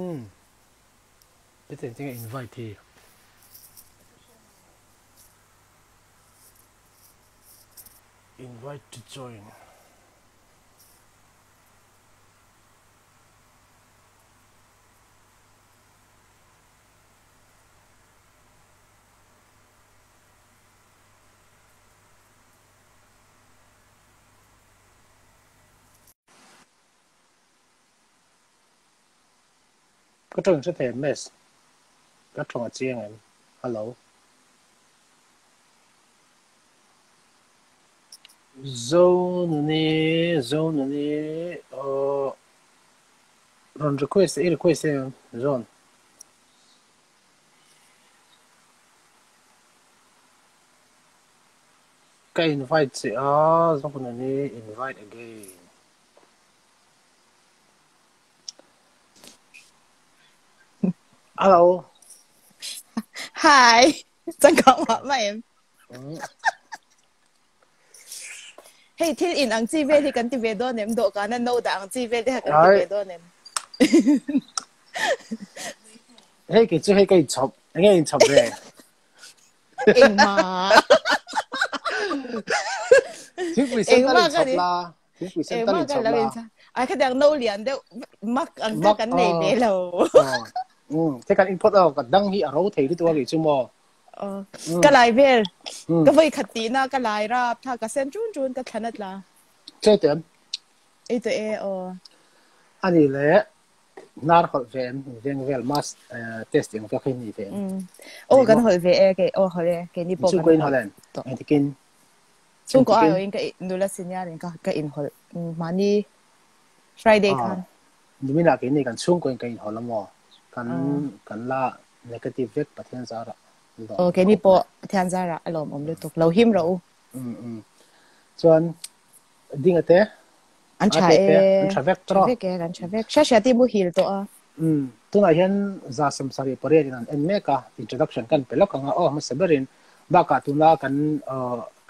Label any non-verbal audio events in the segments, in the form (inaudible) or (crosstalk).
Hmm. Kita tengok invite thì Invite to join. Có trông sẽ thể mess. Có trông ở chiên em. Hello. Zone ni, zone ni, uh, run request, e request em, zone. Cái invite si, ah, zone ni, invite again. Hello. Hi，真讲话咩em? Ừ. Hey, til in ang TV thì kan TV do nem do ka na no da ang TV thì kan Ay. TV do nem. Hey, cái chú hey cái chụp, anh em chụp về. Ing ma. Thiếu quỷ sinh Em ta mà đi cái chụp gì? la. Thiếu quỷ sinh Em ta ma đi ka chụp la la. ben sa. Ai ka dang no lian de mak ang ta Mak, kan nei ờ. be lo. Ờ. Ừ, thế cần input out cái đăng hi ở đâu thấy đi tôi cái chú mò. Ờ. Ka lai vel. Ừ. Ka voi khati na ka lai rap tha ka sen chun chun ka thanat la. Chơi tiền. Ei to e o. Anh ấy lẽ nar hot ven, ven vel mas testing cái khi ven. Mm. O kan hol e ke o hol ni po Chú kan. quên Holland. Anh thì kinh. Chung ko ayo in ka nula sinya rin ka ka in hol. Mani Friday Ờ. kan. Nhưng mà cái này cần chung quên cái Holland mò. Cần Ờ. cần là negative vec bắt hiện ra rồi. O ke ni po thian zara alom om le tok lo him ro. Ừ, ừ. Chuan, đi ngay thế. An cha e. An cha vek tro. Vek e kan cha vek. Sha sha ti mu hil to a. Ừ, tu này hiện ra sam sari pare din an en meka introduction kan pelok nga oh mas saberin baka tu na kan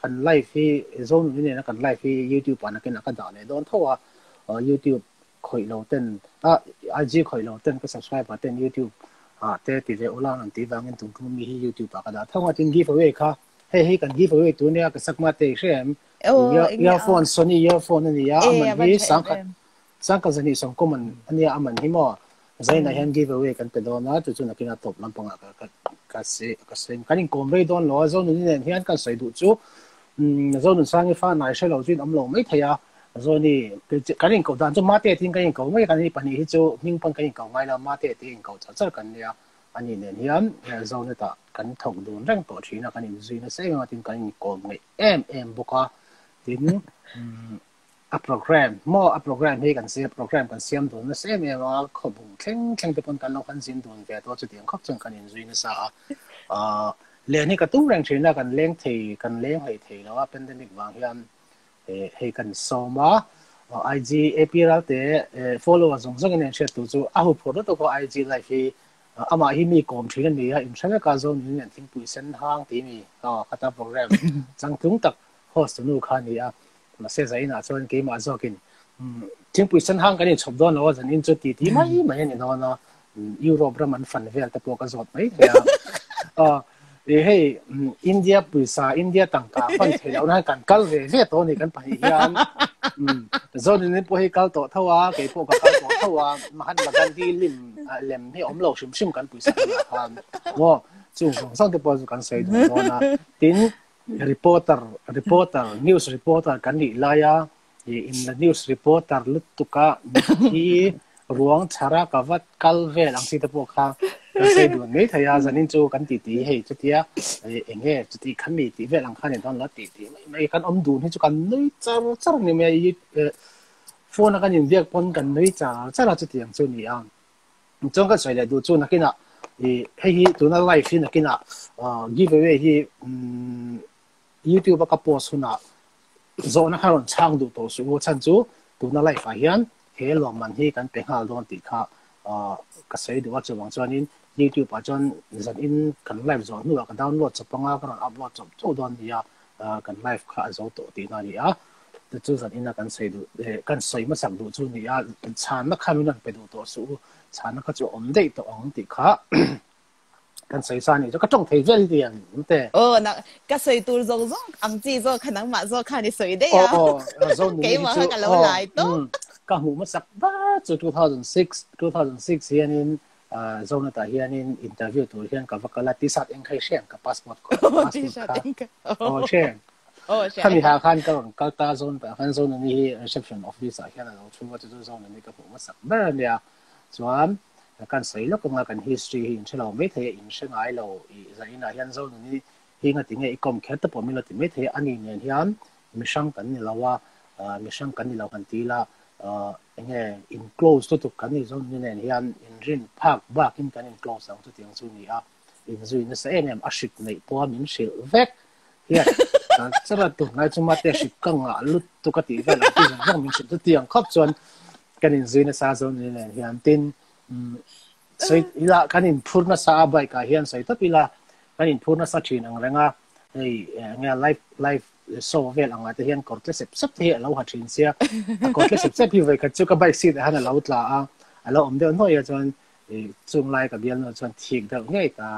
kan live hi zone ni na kan live hi youtube ana ken ka da le don thawa uh, khởi lâu tên à ai chỉ khởi lâu tên cái subscribe vào tên YouTube à thế thì để ola làm tí vàng tung không mi hi YouTube bạc đó thông qua tin giveaway kha hey hey cần giveaway tu nè cái sắc mặt tê xem earphone Sony earphone này ya aman hi sang khát sang khát zani song common anh ya aman hi mo zai na hian giveaway kan pe don na tu chu na kina top lam panga ka ka ka se ka se kan in convey don lo zone ni ne hian kan sai du chu zone sang fa nai she lo jin am lo mai thaya zo ni kan in ko dan chu ma te tin kan in ko mai kan ni pani hi chu ning pan kan in ko ngai la ma te te in ko cha cha kan ya ani nen hian zo na ta kan thong du rang to thina kan in zui na se ma tin kan in ko mai em em boka tin a program mo a program hi kan se program kan siam dun na se me ma kho bung thleng thleng te pon kan lo kan sin dun ve to chu tiang khop chung kan in zui na sa a le ni ka tung rang thina kan leng thei kan leng hei thei lo a pandemic wang hian he kan so ma IG APL te follow zong zong in share tu chu a hu photo to ko IG live hi ama hi mi kom thina ni a in thana ka zo ni nen thing pui sen hang ti mi a kata program chang tung tak host nu kha ni a mà sẽ dạy na cho anh cái mà cho kinh chính bùi sân hang cái này chụp đó nó dần in cho tí tí mấy mấy này nó nó Europe ra mình phần về tập cái giọt mấy thì à thì hey India bùi sa India tăng cả phần thì đâu này cần cal về về tổ này cần phải hiền rồi nên bùi cal tổ thâu à cái bộ cái cal tổ thâu à mà hắn là cần đi lim lim hay ống lầu xìm xìm cần bùi sa han wow chung sang cái bộ cần xây đó na tin reporter reporter news reporter kan ni laya in the news reporter lut tuka hi ruang chara kavat kalvel ang sita po kan sei du nei thaya zanin chu kan ti ti hei chu tia enge chu ti khan mi ti vel ang khan don la ti ti mai kan om du ni chu kan nei char char ni me phone kan in viak pon kan nei char char chu ti ang chu ni ang chong ka sai le du chu na kina hei hi tu na live hi na kina giveaway hi YouTube ka post huna zo na haron chang du to su chan chu tu na lai fa hian he lo man hi kan pe hal don ti ka sei du wa chu wang chuan in YouTube a chuan zan in kan live zo nu ka download chu panga kan upload chu chu don ya kan live kha zo to ti na ni a chu zan ina kan sei du kan soi ma sak du chu ni a chan na khamin an pe du to su chan na kha chu om dei to ong ti kha kan sei sa ni cho ka tong thei vel dian te na ka sei tu zo zo ang chi zo khanang ma zo kha ni soi de ya zo ni ke ma ka lo lai to ka hu ma sak ba chu 2006 2006 hian in zo na ta hian in interview tu hian ka vakala ti sat eng khai shen ka passport ko passport ka oh shen oh shen ถ้ามีหาคันก็ก็ตาโซนแต่คันโซนนี้ reception office อ่ะแค่นั้นเราช่วยว่าจะโซนนี้ก็ผมว่าสักเมื่อเนี่ยส่วนการใส่ลูกงานกัน history เช่นเราไม่เทอินเช่นไอเราอีจะอินอะไรโซนนี้ฮิงติงไอ้กรมแค่ตัวผมมีเราติไม่เทอัน zone ta hian in interview tur hian ka vakala ti sat eng khai shen ka passport ko oh shen oh shen kami ha khan ka ka ta zone ta khan zone ni reception office hian a chu wa chu zone ni ka ma sak ber ne chuan kan sei lo ka kan history hin chelo me the in shanghai lo i za ina hian zone ni hinga tinge ikom khata pomila ti me the ani nen hian mi shang kan ni lawa mi shang kan ni law kan ti la uh, nge enclose to tuk kan ni zon ni nen hian in rin park ba kin kan enclose ang tu tiang zuni a in zui na sa enem ashik nei po min shil vek hian kan chara tu ngai chu ma te shik ka nga lut tu ka ti ve la ti zon min shil tu tiang khop chon kan in zui na sa zon ni nen hian tin soi ila kan in phurna sa bai ka hian soi ta pila kan in phurna sa thin ang renga ei nge life life so ve anga te hian kort le sep sep te lo ha thin sia kort le sep sep hi ve khat chu ka bike sit han lo tla a alo om de no ya chon chung lai ka bial no chon thik da ngai ka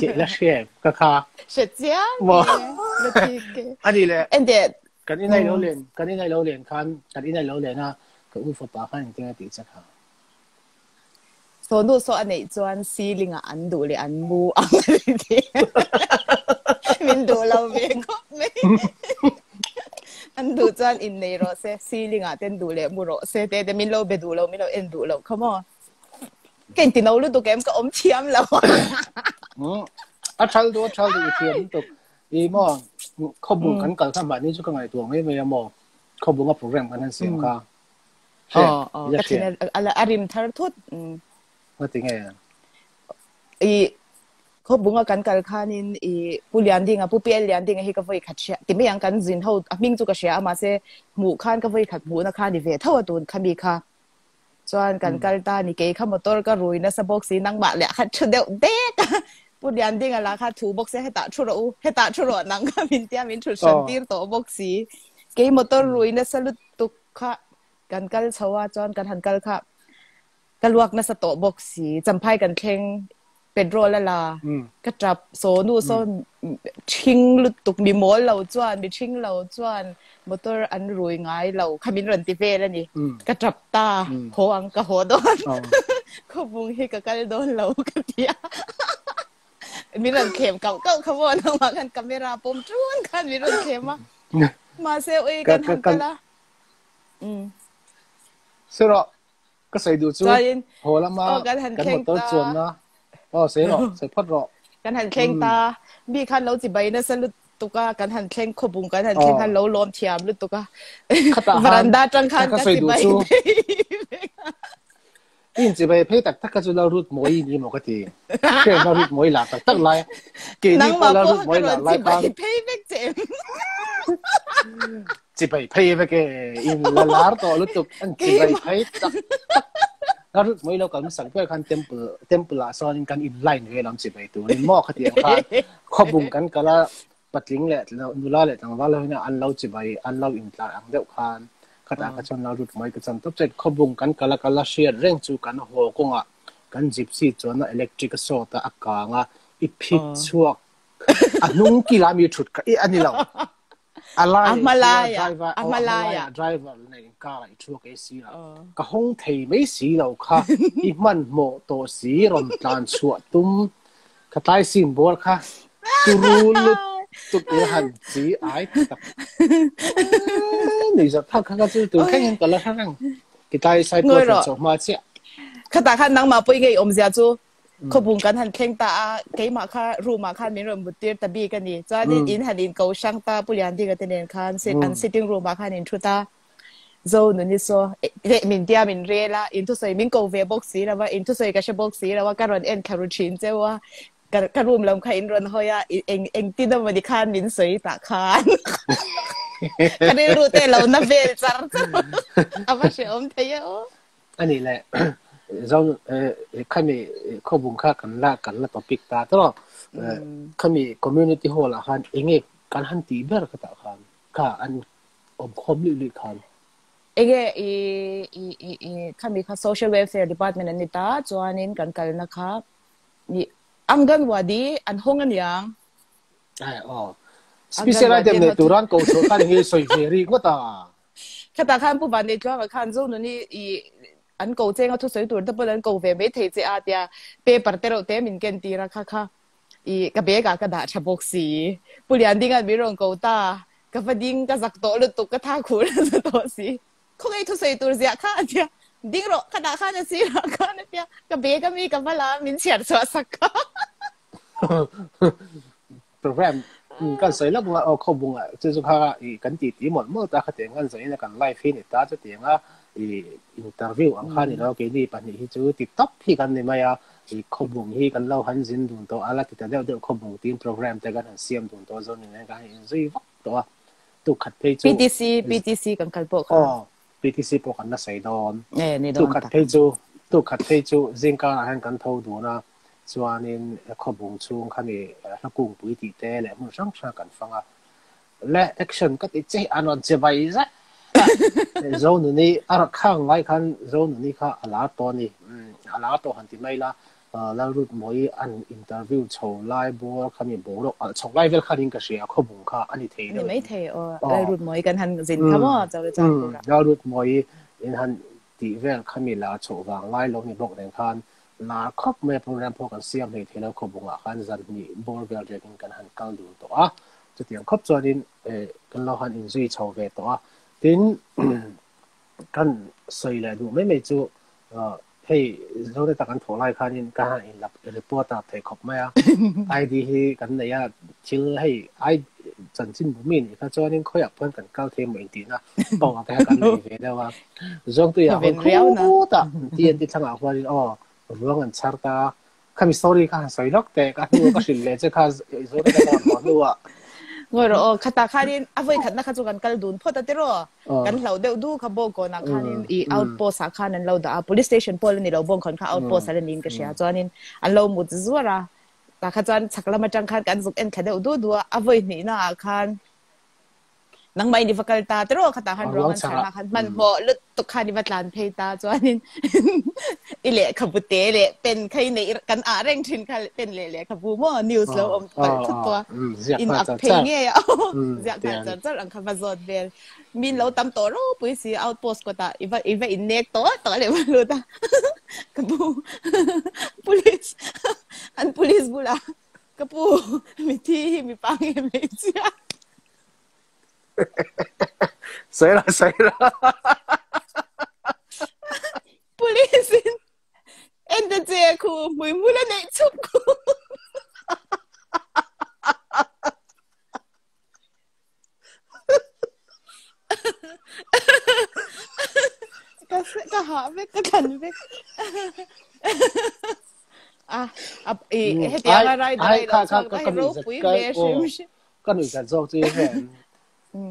thi la she ka kha. She chia mo ani le and that kan inai lo len kan inai lo len khan kan inai lo len a ka u fa pa khan te ti cha kha so no so ane chuan ceiling a an du le an mu ang ri ti min do lo ve ko ในเราเรียนนะก็อุปปาคันจริงๆติดสักค่ะส่วนดูส่วนในจวนซีลิงอันดูเลยอันมูอันนี้มินดูเราเองก็ไม่อันดูจวนอินในรถเซซีลิงอะเต้นดูเลยมูรถเซเต้มินเราไปดูเรามินเราเอ็นดูเรา come on กินตินเอาลูกตัวแกมก็อมเทียมแล้วอืมอะชัลดูชัลดูเทียมตัวอีมอข้อมูลกันกันข้ามแบบนี้ชุกไงตัวไม่ไม่ยมอข้อมูลกับโปรแกรมกันนั่นเสียงค่ะอ๋ออ๋อก็ทีนั้นอะไรอาริมทาร์ทุดอืมว่าติงไงอี เขาบุงกันกันค่านินอีผู้เลี้ยงดิ้งอ่ะผู้เปี้ยเลี้ยงดิ้งอ่ะที่ก็ไปขัดเชียติไม่ยังกันจินเท่ามิ่งจุกเชียมาเสหมู่ข้านก็ไปขัดหมู่นะข้านี่เวเท่าตัวคันมีค่ะจวนกันกัลตานี่เกย์ขม เป็นโรลล่ะก็จับโซนูโซนชิงลุตุกมีมอลเราจวนมีชิงเราจวนมอเตอร์อันรวยง่ายเราขมินรันติเฟแล้วนี่ก็จับตาโคอังกะโหดอนขบุงเฮกะกันโดนเรากะเทียมีรันเข็มเก่าก็ขบวนมากันกาเมราปมจวนกันมีรันเข็มมามาเซลเอกันทำกันละอืมสุรก็ใส่ดูจวนโหละมากันหันเข็นนะ 哦，死咯，食匹咯。กันหันเคร่งตามีคันเราจิใบนะสลุดตุกากันหันเคร่งขบุงกันหันเคร่งคันเราล้อมเทียมลุตุกาบรันดาจังคันกันจิใบอินจิใบเพตักทักจุเรารุดมวยนี่มกติเชื่อเรารุดมวยหลักตักไล่เกี่นี่เรารุดมวยหลักไล่ปังเพย์เบกเจมจิใบเพย์เบกอินลาลาร์ตัวลุตุกอันจิใบเพย์ตัก แล้วไม่เรากันสังเกตการเต็มเปลเต็มเปลาซอนกันอินไลน์เฮลอมสิไปตัวนี่มอขเตียงพาข้อบุงกันก็ละปัดลิงแหละเราดูแลแหละต่างว่าเราเนี่ยอันเราจิไปอันเราอินไลน์อังเดียวกันขตากระชนเราดุดไม่กระชันตับใจข้อบุงกันก็ละก็ละเชียร์เร่งจูกันโหกงอะกันจิบซีจวนอิเล็กทริกโซตะอากาศอะอีพีชวกอันนุ่งกีฬามีชุดกันอันนี้เรา Alliance driver Amalaya driver này cả lại chua cái gì là cái hông thì mấy gì đâu cả ít mặn mỏ tổ gì rồi tan chua tum. Cái tai xin bor cả tu ru lu tu cái hành ai tập này giờ thắc khắc chứ tôi thấy anh có là thắc rằng cái tai sai bor phải chọc mà chứ cái ta khăn nắng mà bây giờ ông già chú. ขบุงกันหันเข่งตาเกยมาค่ะรูมาค่ะมีรมบุตรตะบีกันนี่จ้าดินอินหันอินเกาช่างตาปุยันที่กันเตนคันสิอันสิติงรูมาค่ะนินทุตา zo nu ni so re min dia min re la in tu soi min ko ve box si la wa in tu soi ka she box si la wa ka ron en carotene che wa ka ka rum lam kha in ron ho ya eng eng ti da ma di khan min soi ta khan ka ni ru te lo na ve char a ba she om te ya o อันนี้แหละเราเอ่อข้ามีข้อบุญค่ากันละกันละต่อปิกตาตลอดเอ่อข้ามี community hall ละคันเองเองการหันตีเบอร์ก็ตาคันค่ะ อันกูเจ้งก็ทุกสิ่ตัวนั้นเป็นกูเวไม่ที่จ้าเดียเปเปอร์เตอร์เต็มินเกนตีราคาค่ะอีกับเบกากระดาษฉบับสีปุริยันดิ้งอันมีรองกูตากับดิ้งกับสักโตลุตุกกับท่าคูนสักโตสีคงไอ้ทุกสิ่ตัวเสียค่ะเดียดิ้งรอกระดาษข้าจะสีราคเนี่ยกับเบก็มีกับเวลามินเฉียดสวัสดิ์ค่ะ program กันใส่แล้วว่าเอาข้อมูลอะจะสุขาอีกันตีตีหมดเมื่อตาเขาเตียงกันใส่ในการไลฟ์ฟีนี่ตาจะเตียงอะ thì interview ang khan ilo ke ni pani hi chu ti top hi kan ni maya i khobung hi kan lo han jin dun to ala ti ta deu deu khobung tin program te kan siam dun to zon ni kan in zui vak to a tu khat pe chu PTC PTC kan kal po kha PTC po kan na sai don eh ni don tu khat pe chu tu khat pe chu jing ka han kan thau du na chuanin khobung chung khani hakung pui ti te le mu sang sang kan fanga le action kat i che anon che vai za นอินซีวักตัวตุขัดเพจ PTC PTC กันกันพวกอ๋อ BTC พวกกันน่ะใส่ดอนตุขัดเพจูตุขัดเพจูจิงกาหันกันเท่าดูนะจวนนี้ข้อมูลช่วงคันนี้ถ้ากุ้งปุยตีเตะและมันช่างช่างกันฟังอ่ะและแอคชั่ đến căn sợi là đủ mấy mấy chỗ ờ hey sau đây ta cần thổ lại khai nên cả hai lập report ta thấy khóc mày à ai đi thì cần này à chứ hey ai chân chân bùm mình ta cho nên khởi phân cần cao thêm mấy tí nữa bỏ cái cần này về đâu à giống tôi à vẫn khổ ta tiền thì thằng áo hoa đi ờ vương anh chả ta kami sorry cả sợi lóc tệ cả thứ có sự lệ chứ cả rồi đây là món đồ ngồi rồi khát ta khai đến à vậy khát na khát cho gần gần đun phốt ta rồi gần lâu đều du khát bông còn na khai đến i outpost sa khai nên lâu đã police station pol nên lâu bông còn khai outpost sa nên cái gì à cho nên anh lâu một zua ra ta khát cho anh chắc là mà chẳng khai gần dục em khát đều du du à vậy nị na khai nang mai ni faculta tero khát ta han rồi khát ta han man ho lứt lok te ka tu ka sil le che ka zo de ka ma nu wa 我咯，卡达卡林阿飞看那卡做กันกัลดุนพอตัดรอกันเราเดดูขบกนัก卡林อี outpost สาขานั้นเราดา police station พอลนี่เราบงคนค่ะ outpost อะไรนี่ก็เสียจวนนี้อันเราหมดจัวระแต่ข้าจวนสักละมาจังคันกันสุกเอ็นแค่เดดูดูอา飞นี่นะคัน nang may difficulta pero katahan ro man sana kan man mo lut to kan ni batlan pay ta chuanin ile kabute le pen khai nei kan a reng thin khal pen le le kabu mo news lo om par thu to in ak pay nge ya ja ka cha cha ang kha bazot bel min lo tam to ro pui si outpost ko ta iva iva in nek to to le lo ta kabu police an police bula kapu mi thi mi pang listen. Endedeko muyimula ne-YouTube group. kahabe kakanube ah ab e heti ala rai dai ka ka ka ka rope me shimshi kanu ga zok ti hen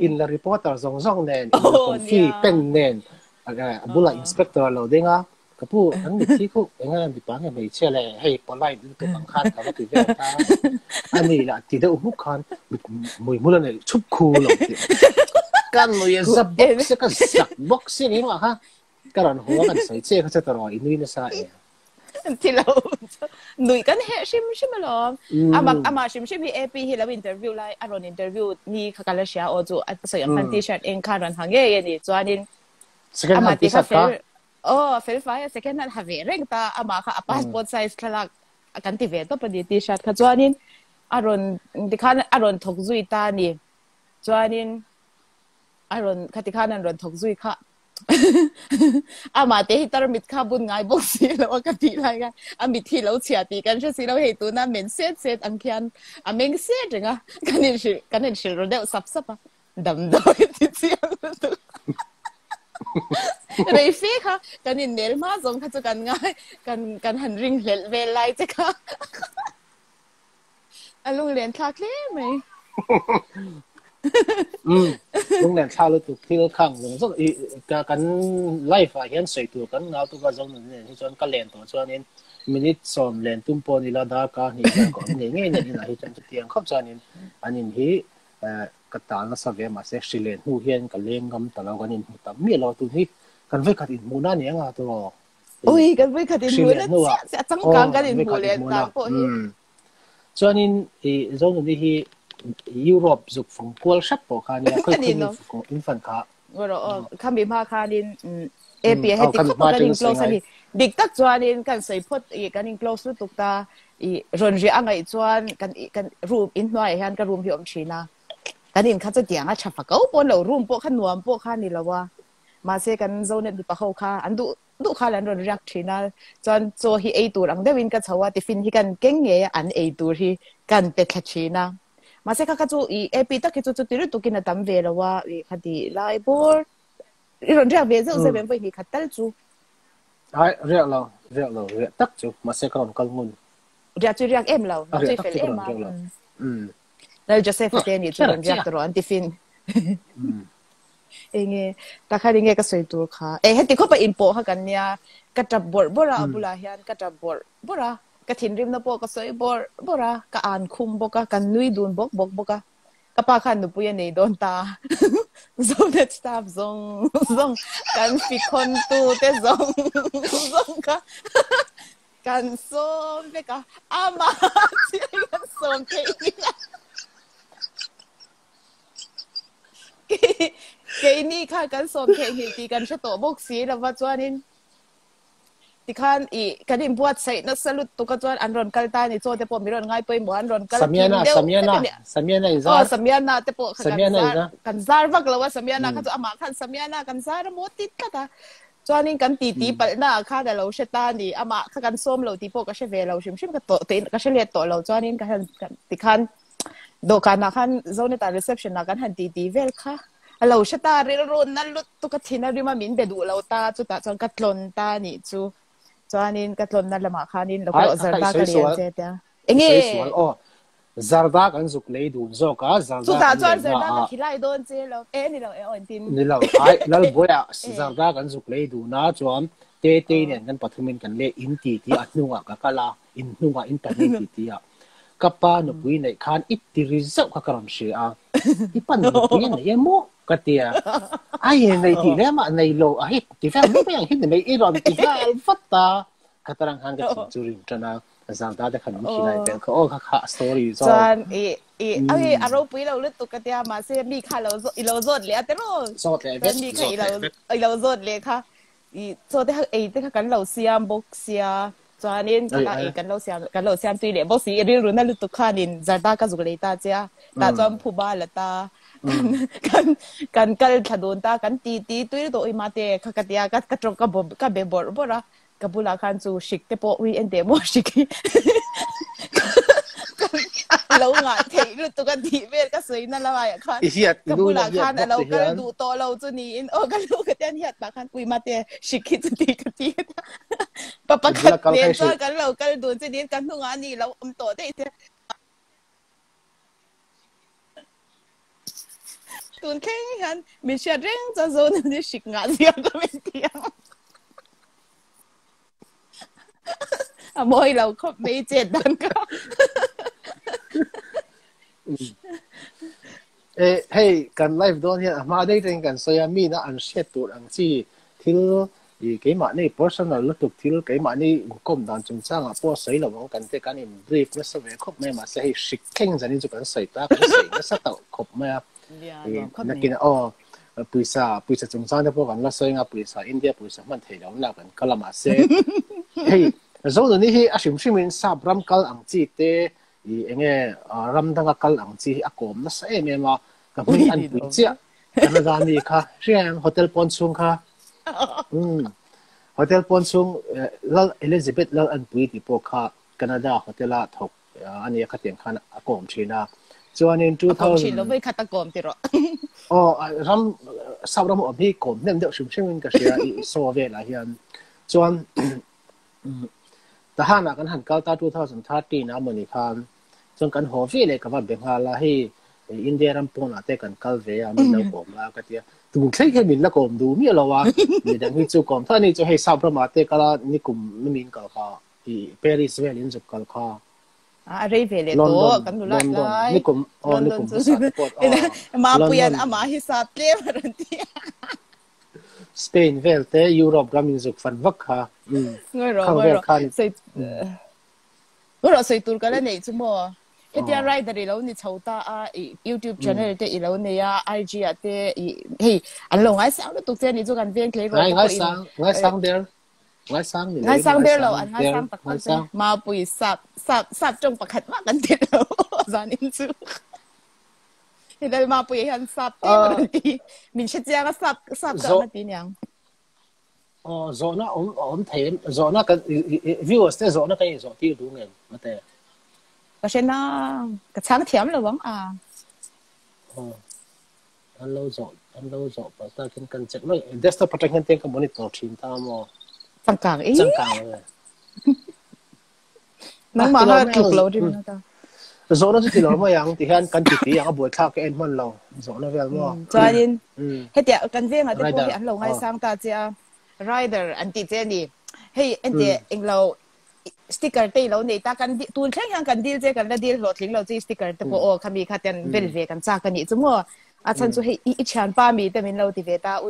in la reporter zong zong nen fi aga bula inspector lo denga kapu ang ni ti ko enga ni pang me che le hey polai din to bang khan ka ti ve ta ani la ti de hu khan moi mula ne chup khu lo ti kan mo ye sa box ka sa box ni ma ha karan ho kan sai che ka ta ro inu ni sa e thì là nuôi cái hệ sim sim lắm à mà à mà sim sim thì ep thì là interview lại. À rồi interview ni khá là xia ở chỗ à sao em fan t-shirt em khá là hàng ghê vậy thì cho nên Sekan ama visa ka? Oh, fel fai sekan nan havering ta ama ka a passport size khalak akan ti veto pa di t-shirt ka. Chuanin aron di khan aron thok zui ta ni. Chuanin aron ka ti khan aron thok zui kha (laughs) ama te hi tar mit kha bun ngai bok si lo ka ti lai ga a mit hi lo chia ti kan se si lo he tu na men set set ang khian. A men set nga (laughs) kanin shi kanin shi ro de sap sap dam dam (laughs) ti chi Rei fe ka kan in nel ma zong กั chu kan nga kan kan han ring lel ve lai che ka. A lung len thak le mai. อืมลุงแหลมชาลยตุกที่ข้างลุงสักอีกกันไล่ฝ่ายเห็นสวยตัวกันเอาตัวก็จงนั่งเนี่ยที่ชวนก็เล่นตัวชวนนี้มินิสอมเล่นตุ้มปอนี่ละดากานี่ก่อนนี่ไงนี่นะที่ชวนจะเตียงครอบชวนนี่อันนี้ที่เอ่อ ka ta na sa ve ma se shilen hu hian ka lengam ta lo kan in ta mi lo tu hi kan ve khat in mu na ne nga to ui kan ve khat in mu na sa chang ka kan in mu le ta po hi chuan in i zone ni hi Europe zuk phong kol shat po kha ni ka ni in fan kha rồi ờ khám bị ma kha đến ê bia hết thì không cần close anh địch tắt cho nên cần xây phốt ý cần close lúc tục ta. Ý rồi rồi anh ấy cho cần cần room in ngoài hắn cần room hiệu ông chỉ na. กันอินข้าจะเตียงอ่ะชับเขาปนเหล่ารูมพวกข้านวมพวกข้านี่ละว่ามาเซกันเจ้าเนี่ยดิปะเขาข้าอันดูดูข้าแล้วนรักทีนะจนโจฮีเอตัวหลังเดวินก็ชาวติฟินที่กันเก่งเงยอันเอตัวที่กันเป็ดขัดทีนะมาเซข้าก็จูอีเอปีตะกิจูจูติรุตุกินะตั้มเวลว่าอีคดีไลบอร์อีรอนเรียกเวเซอุเซเวนไปฮีขัดตั้งจูไอเรียกเราเรียกเราเรียกตักจูมาเซข้าอนกัลมุนเรียกจูเรียกเอ็มเราเรียกเอ็มมาอืม 나 요새 포텐이 저런 작도로 안티핀 enge takha ringe ka sei tur kha e he tikho pa impo ha kan nya ka tap bor bora bula hian ka tap bor bora ka thin rim na po ka sei bor bora ka an khum boka kan nui dun bok bok boka ka pa khan nu pu ya nei don ta zong staff zong zong kan fi tu te zong zong ka kan som ve ka ama ti kan som ke ni คนี้给你ากันสมเคหิตีกันชะโตบกสีแล้วว่าจวนนินติคันอีกันดิบวชใส่นักสลุดตุกจวนอันรอนกัลตานี่โจเตปผมีรอนง่ายไปหมอันรอนกัลสมียนาสมียนาสมียนาอีซสมียนาเตปอสมียนากันซาร์ฟักแล้วว่าสมียนาคันจะอามาคันสมียนากันซาร์มติดตะกะจวนนี่กันตีตีไปัลนาข้าแต่เราเชตานี่อามาข้ากันส้มเราตีโปก็เชเวเราชิมชิมก็โตเต็นก็เชเลียโตเราจวนนี่กันติคัน ka na khan zone ta reception na kan han ti ti vel kha lo sheta ri ro na lut to ka thina ri ma min be du lo ta chu ta chon ka tlon ta ni chu chuanin ka tlon na lama khanin lo ko zarda ka rian che ta enge oh zarda kan zuk lei du zo ka zarda chu ta chuan zarda ka khilai don che lo e ni lo e on tin ni lo ai lal boya zarda kan zuk lei du na chuan te te ne kan pathumin kan le in ti ti a hnunga ka kala in hnunga in ta ni ti ti a kapa no pui nei khan it ti rizau ka karam she a (laughs) ipan no pui nei mo ka tia ai (laughs) nei ti le ma nei lo a hit ti fa mi yang hit nei iron ti (laughs) fa al fatta. Ka tarang hang ka churin tana zang da da khan mi hi lai pen ko o kha story zo. Chan e e ai aro pui lo lut tu ka tia ma se mi kha lo zo i lo zo le te ro. Zo te ve mi kha i lo i lo zo le kha. I zo te ha e te kha kan lo siam bok sia zanin ka e kan lo siam kan lo siam tui le bo si ri ru na lu tu kha nin zarda ka zug le ta cha ta chom phu ba la ta. Kan kan kal thadon ta kan ti ti tui do i ma te kha ka tia ka ka trong ka bo ka be bor bora kabula khan chu shik te po wi en de mo shik 楼俺提了多个地位个谁那了嘛呀看，个不啦看那楼个路多楼子你，哦个路个点你把看贵嘛的，是去子地个地的，爸爸看连着个楼个路子你跟同俺你楼唔多的的。ตุนแข่งขันมิเชเร่งจะโซนนี่ชิกงานเดียวก็ไม่เที่ยวอะมอยเราครบไม่เจ็ดดันก็ ê (laughs) hey kan live don hiện mà đây trên kan soya mi na an set tu ang chi thil i cái mà này personal lúc tục thil cái mà này. Công đoàn chúng ta à po sai là mong kan te kan in brief na sa ve khop me mà sẽ hay shik keng zani chu kan sai ta kan sai na sa tao khop me na kina o puisa puisa chung sang de po kan la soi nga puisa india puisa man thei lo la kan kala ma se hei zo ni hi a shim shim in sab ram kal ang chi te i enge ram danga kal ang chi a kom na sa em ma ka hui an pu chia Canada ni kha riang hotel pon chung kha um hotel pon chung lal elizabeth lal an pui ti po kha Canada hotel a thok ani kha tiang khan a kom china chuanin 2000 lo vai khata kom tiro o ram sau ram om hi kom nem deuh shim shim ka sia i so ve la hian chuan ta hana kan han kal ta 2013 na mani khan chon kan ho ve le ka va bengala hi india ram pon ate kan kal ve a min lo kom la ka tia tu buk sai ke min la kom du mi lo wa ni dang hi chu kom tha ni chu he sa pra ma te kala ni kum ni min kal kha i paris ve lin zu kal kha a rei ve le to kan lu la lai ni kum o ni kum ma pu yan ama hi sa te ran tia Spain vel te Europe gam in zuk fan vak ha. Ngoi ro ngoi ro sai ngoi ro sai tur kala nei chu mo এতিয়া rider ilo ni chota a ah, youtube mm. channel te ilo ni ah, a ig a te hey an long ai sang tu te ni zo kan veng klei ro ngai sang ngai ờ. sang there? Ngai sang ni ngai sang there lo an ngai sang pak pak ma pui sap sap sap trong pakhat ma kan te lo zan in chu thì đây mà bây giờ sắp tiếp rồi thì mình sẽ chia cái sắp sắp cả một tí nhàng. Ờ rồi nó ổn ổn thế cái viewers thế rồi nó cái rồi tiêu đúng không mà thế có sẽ nó cái sáng thiểm là vẫn à. Ờ. Ăn lâu rồi ăn lâu rồi bắt ta cần cần chắc mấy desktop ta phải cần tiền cái món tổ chức ta mà. Tăng càng ý. Tăng càng (laughs) nó mà hơi chụp lâu đi mà ta rồi nó chỉ nói mà yang thì hắn cần chỉ tí yang buổi khác cái em hơn lâu. Rồi nó về mà ừ, cho nên ừ. hết giờ cần viên ở đây cũng hiện lâu hay ờ. sang ta chỉ ờ, rider anh chị chị đi hey anh chị ừ. anh lâu sticker te lo nei ta kan tun chang hang kan dil je kan la dil lo thling lo chi sticker te po o khami khaten vel ve kan cha kan ni chumo a chan chu he i chan pa mi te min lo ti ve ta u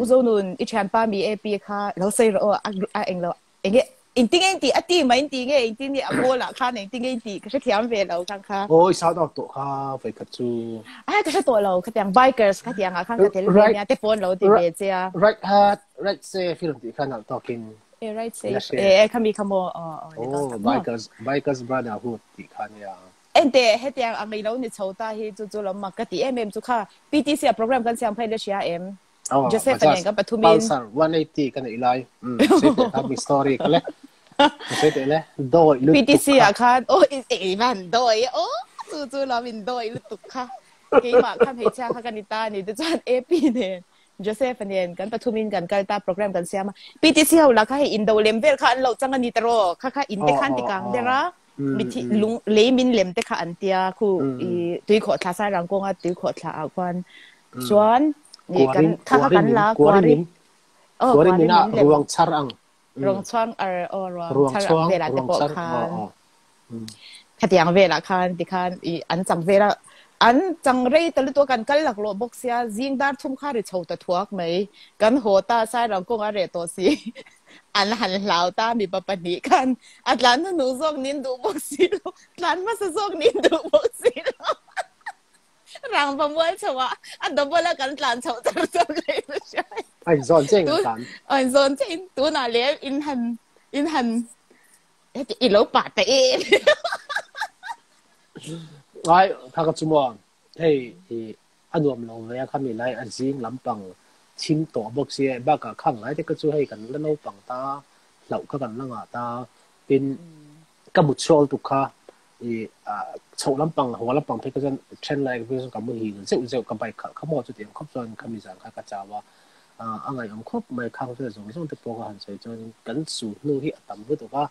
u zo nun i chan pa mi e pi kha lo sei ro a eng lo eng in ting en ti a ti ma in ti nge in ting ni a bo la kha ne ting en ti ka thiam ve lo kan kha o i sa da to kha ve ka chu a ka to lo ka tiang bikers ka tiang a khang ka tel ve ya te pon lo ti ve che a right hat right say film ti khan to talking. yeah, right safe. Yeah, can be come or oh, bikers bikers brotherhood ที่คันยาเอ็นเตะเฮ็ดยังอเมริกาเนี่ยชาวตาเฮ็ดจู่จู่เรามากติเอ็มเอ็มจู่ค่ะพีที่เสีโปรแกรมกันเสียงเพลงเดชียเอ็ม just เซฟดเป็นยังกับปทุมเองวันไอตีกันอีไลอืมเสร็จแล้วมีสตอรี่กันแล้วเสร็จเลยโดยลุกปีทีซีอะค่ะโอ้ยเอ็มันโดยโอ้จู่จู่เรามินโดยลุกตุกค่ะเกี่ยวกับคันเฮียชาคันนิตานี่จะจัดเอพีเนี่ย โจเซฟเนี่ยกันปทุมินกันกันตาโปรแกรมกันเสียมา PTC เฮาละค่ะอินโดเลมเวลค่ะเราจังกันนิตรอค่ะค่ะอินเตคันติกังเดระ มิที่ลุงเลมินเลมเตค่ะอันเตียคืออีตุยขอทาซายรังกงอ่ะตุยขอทาอาควันส่วนนี่กันค่ะค่ะกันละกวาริ Guarin เออ Guarin กวาริ mina เลม ruang charang รวงช่วงเออเออรวง ruang ชา chuang เวลาจะ ruang ปอก char คัน oh oh ขัดยังเวลาคันติคัน อีอันจังเวลาอันจังเรยตะลุตัวกันกันหลักโลบกเสียจิงดาร์ทุ่มค่าหรือชาวตะทวกไหมกันโหตาซายรังกงอะไรตัวสิอันหันเหลาตามีปปนิกันอัตลันหนูซอกนินดูบกสิโลลันมาซอกนินดูบกสิโลรังประมวลชวะอันดับแรกกันหลานชาวจะจะเลยไม่ใช่ ai zon cheng Tu- kan อันโซนที่ตัวน่ะเลี้ยอินหันอินหันเอ๊ะอีโลปาดแต่เอง ai thà cái chuma hey anh nuông lòng này khám mình này anh riêng lắm bằng chim tổ bốc xe ba cả khăng này thì cái chú hay cần lên lâu bằng ta lâu cái cần lăng à ta bên cái một số tụ kha thì à sau lắm bằng hoa lắm bằng thấy cái chân chân này cái chân cảm ơn hiền rất rất cái bài khắc khám hoa cho tiền khóc cho anh khám mình rằng khắc cái chào và à anh ấy ông khóc mày khăng cho rồi rồi xong thì bỏ cái hàng xe cho cần sụt nuôi hiện tầm với tụ kha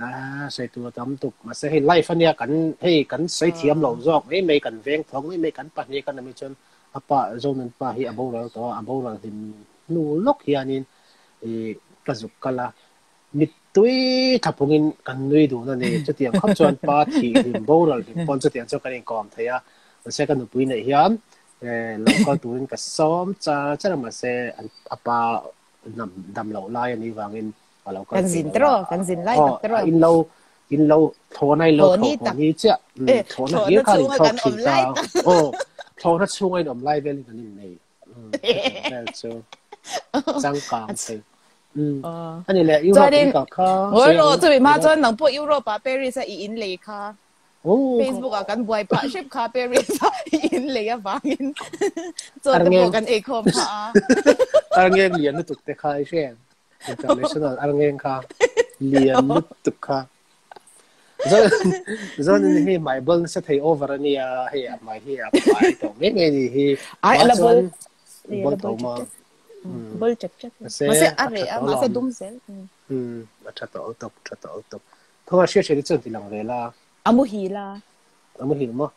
à sai tu tam tục. Mà sẽ hay life anh kan hay kan sai thiam lo zok ấy mấy kan veng thong ấy mấy kan pa ni kan mi chon apa zon nan pa hi abo lo to abo lo him nu lok hi anin e ka zuk kala mit tui thapungin kan nui du na ni chu tiang khop chon pa thi him bo lo him pon chu tiang chu kan kom thaya sẽ kan nu pui nei hiam e lo ko tuin ka som cha cha ma se apa nam dam lo lai เราก็กันสินตรอกันสินไล่ตรออินเราอินเราโทรในเราโทรนี่เจ้าโทรนี่ก็ถึงโทรถึงเราโอ้โทรถ้าช่วยอมไล่เวลิกันนี่เลยแล้วจ้าจังกางสิอันนี้แหละยุโรปอินกับเขาโอ้ยโลจะไปมาจนหนังพวกยุโรปอะเปรีสอีอินเลยค่ะ Facebook อะกันบ่ยปะชิบคาเปรีสอีอินเลยอะฟังอินจนจะบกันเอกคอมค่ะอะไรเงี้ยเหรียญตุกแต่ค่ะไอ้เช่ international arangeng kha lian lut tu kha zon zon ni hi my bol set thei over ni a he a mai hi a pai to me nge ni hi ai ala bol bol to ma bol chak chak ma se are a ma se dum zel hm ma cha to to cha to to thowa she she ni chon ti lang ve la amu hi la amu hi ma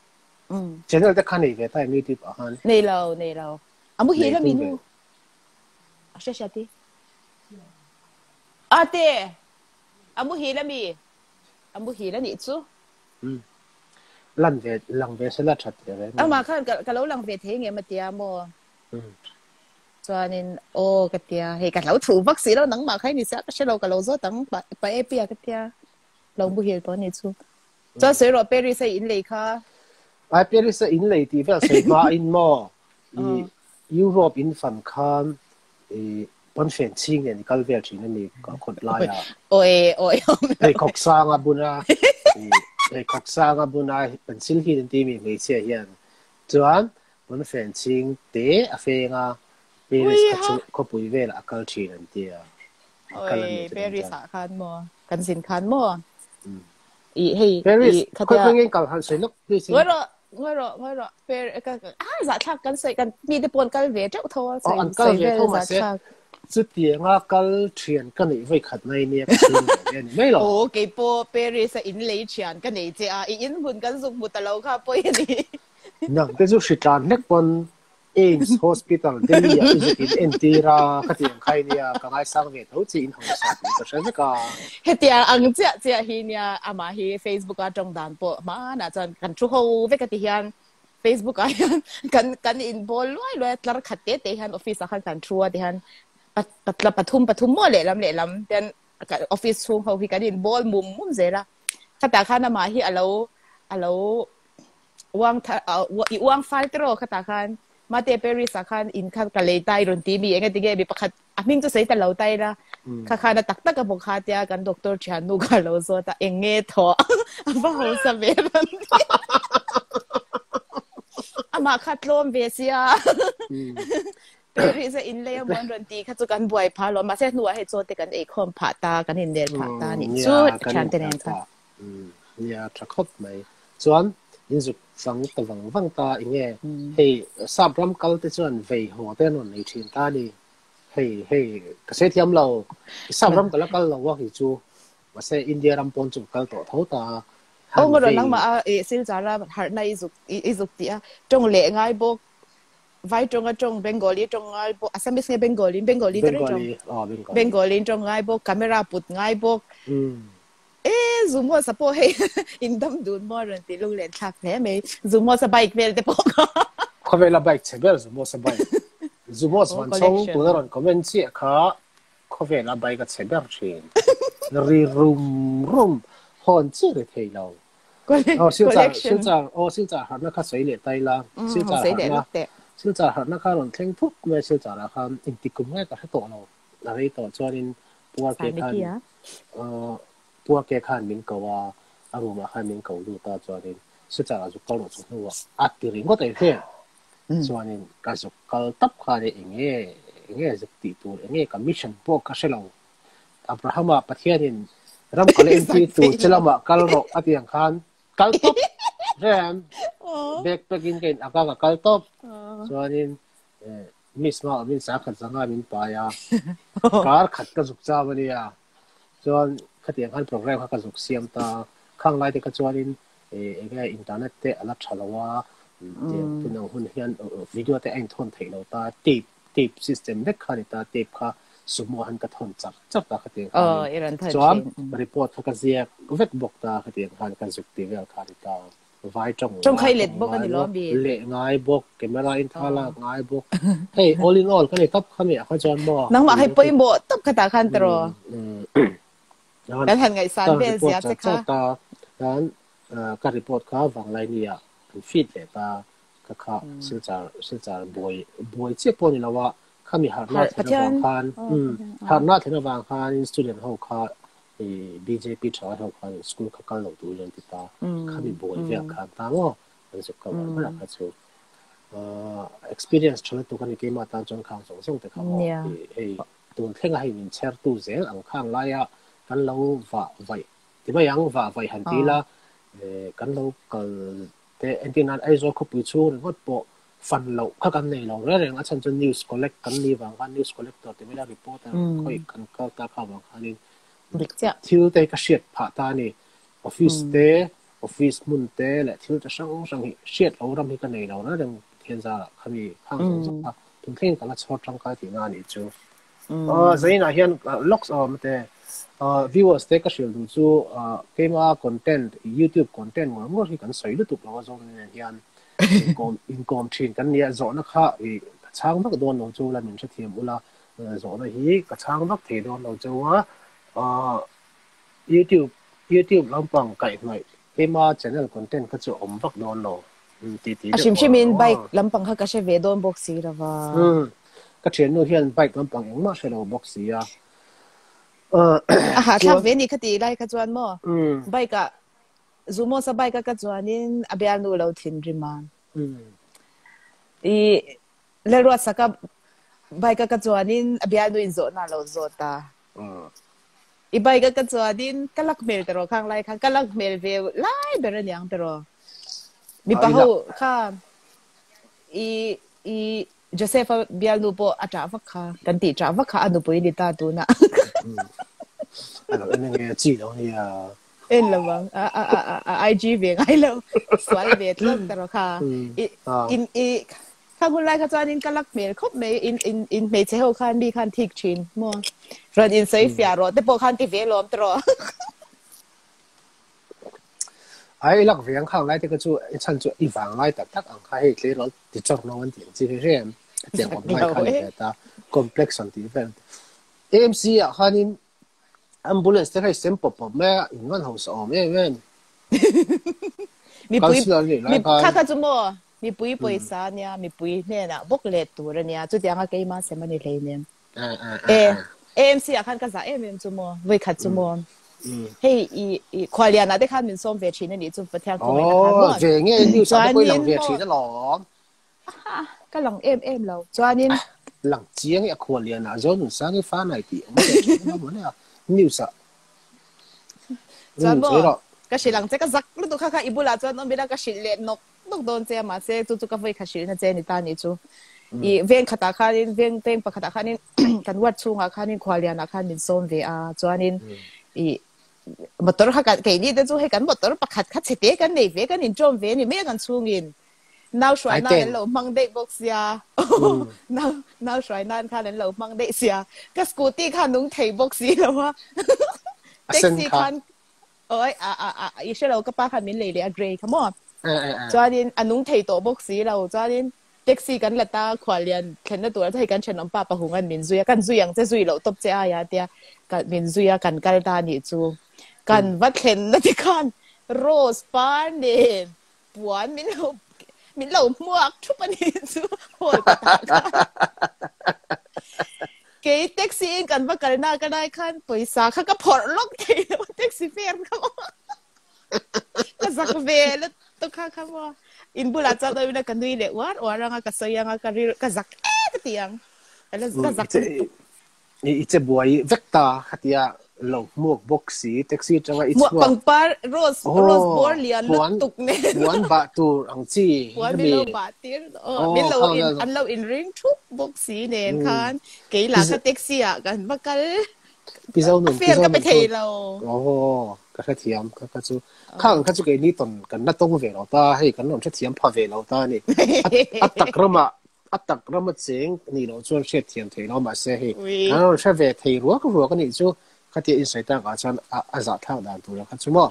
hm general ta khan ni ve ta ni ti pa han nei lo nei lo amu hi la minu a she she ti Ate, amu hila mi, amu hila ni chú. Ừ. Lần về, lần về sẽ là thật đấy. À mà khăn cả cả lâu lần về thế nghe mà tia mò. Ừ. Cho nên ô cái tia, hay cả lâu thủ vắc sĩ đó nắng mà khai thì sẽ sẽ lâu cả lâu rồi tắng bà bà ép bia cái tia, lâu bu hila bao nhiêu chú. Cho sửa rồi bây Paris sẽ in lấy kha. Ai giờ sẽ in lấy thì phải sẽ ba in mò. Europe in phần khan, bọn phiền chiên này cái việc chỉ nên có cột lại à ôi ôi cái cọc sang à bún à cái cọc sang à bún à bản sinh hi đến tìm mình sẽ hiện chuan bọn phiền chiên tế à phê nga Paris có có bùi về là cái chỉ nên đi à ôi Paris à khan mò cần xin khan mò ý hay Paris có cái nghe cầu hàng水lúc đi xin 我咯我咯，Paris 个啊，日出紧水紧，咪啲半个月就拖，哦，按个月拖嘛先。 这点啊，跟全跟你会看那呢，没了。哦，给波 Paris 引雷全跟你这啊，引本跟送木的楼卡波你。那这就是战那本 Ames Hospital 这里啊，就是in Entira 个点开呢啊，刚才上面都是银行上个是那个。迄点ang这这迄呢，阿妈迄 Facebook 啊中单波，妈那阵กัน出后这个地方。Facebook ayan kan kan involve loy loy tlar khatte te han office akan kan trua te han ปัตลปัทุมปัทุมมั่วเละลำเละลำเป็นออฟฟิศซูงเขาพิการินบอลมุมมุมเสร็จละข้าตาข้านามาที่อาเราอาเราวางเอ่อวางไฟตรอข้าตาข้านมาเตเปริสข้านอินข้ากะเลยไตรุน ตีมีเองติเกบิปะขัดอามิงจะใส่แต่เราไตละข้าข้านาตักตักกับพวกข้าเตียกันด็อกเตอร์ชานุกาเราโซตาเองเงทอว่าเขาสเป pero in inlay mo ron ti kha chu kan buai pha lo ma se nu he chu te kan e khom pha ta kan in der pha ta ni chu chan te nen ta ya tra khop mai chuan in zu sang ta wang wang ta inge he sabram kal te chuan ve ho te non nei thin ta ni he he ka se thiam lo sabram kal kal lo wa hi chu ma se india ram pon chu kal to tho ta ông ngồi đó lăng mà à, xin trả ra hạt này izuk izuk tiệt, trong lệ ngay bốc vai trong ở trong Bengali trong ngay bộ Assamese nghe Bengali Bengali đó trong Bengali trong ngay bộ camera put ngay bộ eh zoom mo sa po hey in dam dun mo ron ti lung len thak le me zoom mo sa bike vel te po ko (laughs) ko vel la bike che vel zoom mo sa bike zoom mo sa chong tu ron comment chi kha ko vel la bike che vel chin ri rum rum hon chi re thei lo 哦，现在现在哦，现在还那个水里带啦，现在还那。 สิลจ่าหันนักข่าวเทงทุกเมื่อสิลจ่าละครับอินติกุมง่ายกับตัวเราอะไรต่อจอนินปัวเกขันเอ่อปัวเกขันมินกว่าอารมณ์ขันมินกดูตาจอนินสิลจ่าจุกเกาหลีจุกหัวอัดติริงก็ได้เพียจอนินการจุกเกาตับขาเนี่ยเองเงี้ยเองเงี้ยจุกติตัวเองเงี้ยกับมิชชั่นพวกก็เชลล์อับราฮัมประเทศนินรำกันเองที่ตัวเชลล์มากัลโรอัดยังขันกัลตับ Rem, oh. bekpagin kayo, ako kakaltop. Oh. So, anin, eh, mismo amin sa akin sa ngamin pa ya. Kar khat ka zuksa ba niya. So, katiyan kan program ka zuksiyam ta, kang lai te ka chuanin, eh, ega internet te alap chalawa, te punang hun hiyan, video te ang thon thay lo ta, tape, tape system lek ka ni ta, tape ka, sumo han ka thon chak, chak ta katiyan kan. Oh, iran thay. So, report ka ka ziyak, vek bok ta katiyan kan ka zukti vel ka ni ta. vai trong trong khai lệ bốc anh lo bị lệ ngai bốc cái mà ra in tha la ngai bốc hey all in all cái này cấp khăn này khó chọn bỏ nắng mà hay bơi bộ tập cái ta khăn tro แล้วทันไงสารเบียร์เสียจะค่ะการการรีพอร์ตค่ะวังไรเนี่ยฟีดเลยตาก็ค่ะซึ่งจะซึ่งจะบวยบวยเจ็บปวดนี่แล้วว่าข้ามีหาดหน้าเทนวางคานหาดหน้าเทนวางคานสตูดิโอเขาค่ะ news collect ni wang kan news collector ti me la reporter khoi kan ka ta thil te ka hriat phah ta ni office te office mun te le thil ta sang sang hi hriat lo ram hi ka nei lo na reng thian za khami khang zo za tum theng kala chhor tang ka ti na ni chu ờ giấy là hiện locks ở mà thế viewers te ka shil du chu kema content youtube content ngor ngor hi kan soi lu tuk lo zo ne hian income income thin kan nia zo na kha i chang vak don lo chu la min cha thiam ula zo na hi ka chang vak the don lo chu wa youtube youtube lampang kai ngai kema channel content ka chu om vak don lo ti ti a shim shimin bike lampang kha ka she ve don box si ra wa ka chen no hian bike lampang eng ma she lo box si ya อาหารทำเวนี่คดีไรก็จวนมั่วใบกะซูโม่สบายก็กระจวนนี่อเบียนูเราทิ้งริมานอีเลรัวสักกับใบก็กระจวนนี่อเบียนูอินโซน่าเราโซตาอีใบก็กระจวนนี่ก็ลักเมลแต่รอข้างไรข้างก็ลักเมลเวลไล่เบรนยังแต่รอมีปะหูข้าอีอี Josefa bial nu po ata vakha kan ti tra vakha anu po ini ta tu na ano ene nge chi lo ni a en lo bang a a a a IG ve ngai lo swal ve tlok taro kha in i kha gun lai kha chuan in kalak mel khop me in in in me che ho khan bi khan thik chin mo ran in sei fia ro te po khan ti ve lom tro ai lak viang khang lai te ka chu chan chu i wang lai tak tak ang kha he tle lo ti chok no an ti chi he rem tiang om lai kha le ta complex uh, YouTube YouTube lang cái kai ngai ema channel content ka chu om bak don lo ti ti a shim shim in bike lam pang ha ka she ve don box si rawa um ka chen no hian bike lam pang ma she lo box si ya a ha thla ve ni khati lai ka chuan mo bike ka zumo sa bike lâu chuanin abial mà. lo thin riman i le ro saka bike ka chuanin abial nu in zo na lo zo ta đó chơi mà chơi chú chú cái vui cái sự nó chơi ni ta ni chú i ven khata khanin ven teng pa khata khanin kan wat chunga khanin khwalian a khanin som ve a chuanin i ni de chu he kan motor pakhat kha kan ve in chom ve ni me kan chungin now shrai na lo now shrai na kha lo ka kha lo wa taxi khan oi a a a i she lo ka pa kha min le le a ถ้าคุณไล่ขจรนินก็ลักเมลคบเมอินอินอินเมเชโฮคันบีคันทิกชินมัวรอนอินเซฟยารอแต่ปคันติเวลอมตรอไอ้ลักเวียงข้างไล่แต่ก็จู่ไอ้ฉันจู่อีฟังไล่แต่ทักอังคาให้เลยรถติดจอดน้องวันเตียงจีเรียนเตียงผมไม่ข้างแต่ตาคอมเพล็กซ์สันติเวลเอ็มซีอะคันนี้อันบุลเลส์ที่ให้เซมปปปแม่อินวันหัวสอมเอ้แม่มีปุ๋ยมีข้าค่าจุ่มอะ mi pui pui sa nia mi pui ne na bok le tu ra nia chu tiang a ke ma se mani le A A em si a khan ka za em em chu mo voi khat chu mo hey i i kwa lian na de khan min som ve chi ne ni chu pa tiang ko na khan mo je nge ni sa ko lang ve chi na lo ka lang em em lo chuan in lang chiang ya kwa lian na zo nu sa ni fa nai ti mo ne ni sa chuan mo ka shi lang che ka zak lu tu kha kha ibula chuan no bi la ka shi le nok nok don che ma che chu chu ka vai khashir na che ni ta ni chu i veng khata khanin veng teng pa khata khanin kan wat chunga khanin khwalia na khanin som ve a chuanin i motor ha kan ke ni de chu he kan motor pa khat khat chete kan nei ve kan in chom ve ni me kan chungin now shwai na len lo mang dei box ya now now shwai na khan len lo mang dei sia ka scooty khan nung thei box si lo wa taxi khan oi a a a i shelo ka pa khan min le le a grey come on 抓紧啊，侬提到博士了，抓紧。的士緊力打快人，肯得多啦，睇緊全諗八百紅銀面水啊，跟水樣即水流篤啫啊呀啲啊，跟面水啊跟雞蛋嚟做，跟乜肯得啲看 rose 班呢，半面流面流墨出不嚟做，我打卡。幾的士跟乜緊啦，跟拉看背沙，佢個破碌地，的士飛咁，佢實飛啦。tu kha kha bo in bu la cha da na kan dui le war wa ra nga ka sa ya ka ri ka zak e ah, ta tiang ala mm, ka zak ni ite buai vekta khatia lo mok boxi taxi changa it's what pang par rose oh, rose bor lian lu tuk ne wan ba tu ang chi wan mi? Lo ba tir oh, oh mi lo oh, in an lo in ring thu boxi nen mm. kan ke la ka taxi a kan bakal. Pisau nun pisau ka pe ka kha thiam ka ka chu khang kha chu ke ni ton kan na tong ve lo ta hei kan nom che thiam pha ve lo ta ni at takrama at takrama cheng ni lo chuan she thiam thei lo ma se hei kan she ve thei ruwa ka ruwa ka ni chu kha ti in sai ta ka chan a za thang dan tu la kha chu mo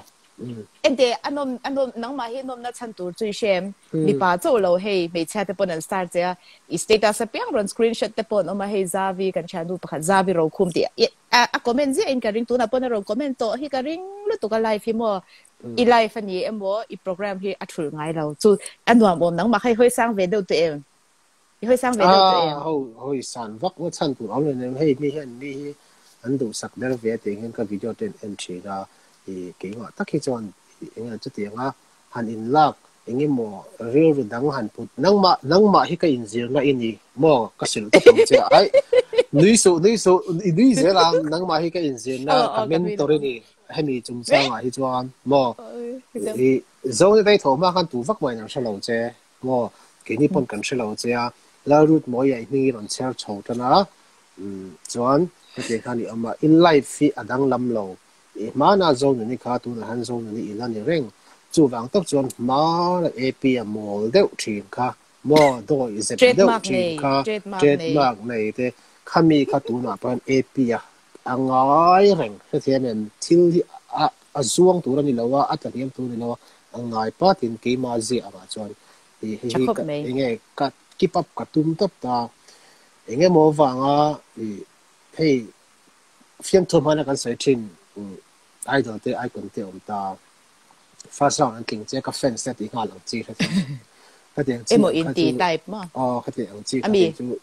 em để anh nôm anh nôm nắng mà hiện nôm nó chăn tủ truy xem. Đi bà chỗ lâu hay mấy xe tập bọn anh start giờ status sẽ biết rồi screenshot tập bọn ông mà hay zavi cần chăn đủ bạc zavi rồi khum tiệt à à comment gì? Anh cái ring tủ nạp bọn rồi comment to hi cái ring lúc tụ cái live hi mò ừ. i live anh gì em bố i program hi at thử ngay lâu chú anh nôm bọn nắng mà hay hơi sang về đâu tụi em? Hơi sang về đâu tụi em? À, hồi hồi sản vóc nó chăn tủ ông này em hay đi hiện đi anh đủ sạc đỡ về tiền anh cái video trên em chỉ là 이 개가 딱히 전 잉아 저때가 한 인락 잉이 뭐 số 당한 풋 낭마 낭마 히카 인지르나 이니 뭐 가실 또 동제 아이 누이소 누이소 누이제라 낭마 히카 인지르나 커멘터리니 해미 좀 상아 히존 뭐이 zone dai tho ma kan tu vak mai nang shalo che mo ke ni pon kan shalo che a la rut mo ya ni ron cher chho ta na chuan ke khan ni ama in life fi adang lâm lo ma na zo ni kha tu na han zo ni ilan ni reng. Chu wang tok chuan ma la ap a mol deuh thin kha. Mo do is a deuh thin kha. trademark nei te khami kha tu na pan ap a angai à, à reng. Se thian en thil hi à, a azuang tu ni lawa at riam tu ni lawa angai pa tin ke ma zi ama chuan. Hi hi ka enge ka keep up ka tum tap ta. Enge mo wanga hei fiam thum hana kan sai thin ai idol te ai kon te um ta first round an king che ka fan set đi nga lang chi hết ka tiang chi emo in ti type ma o ka tiang chi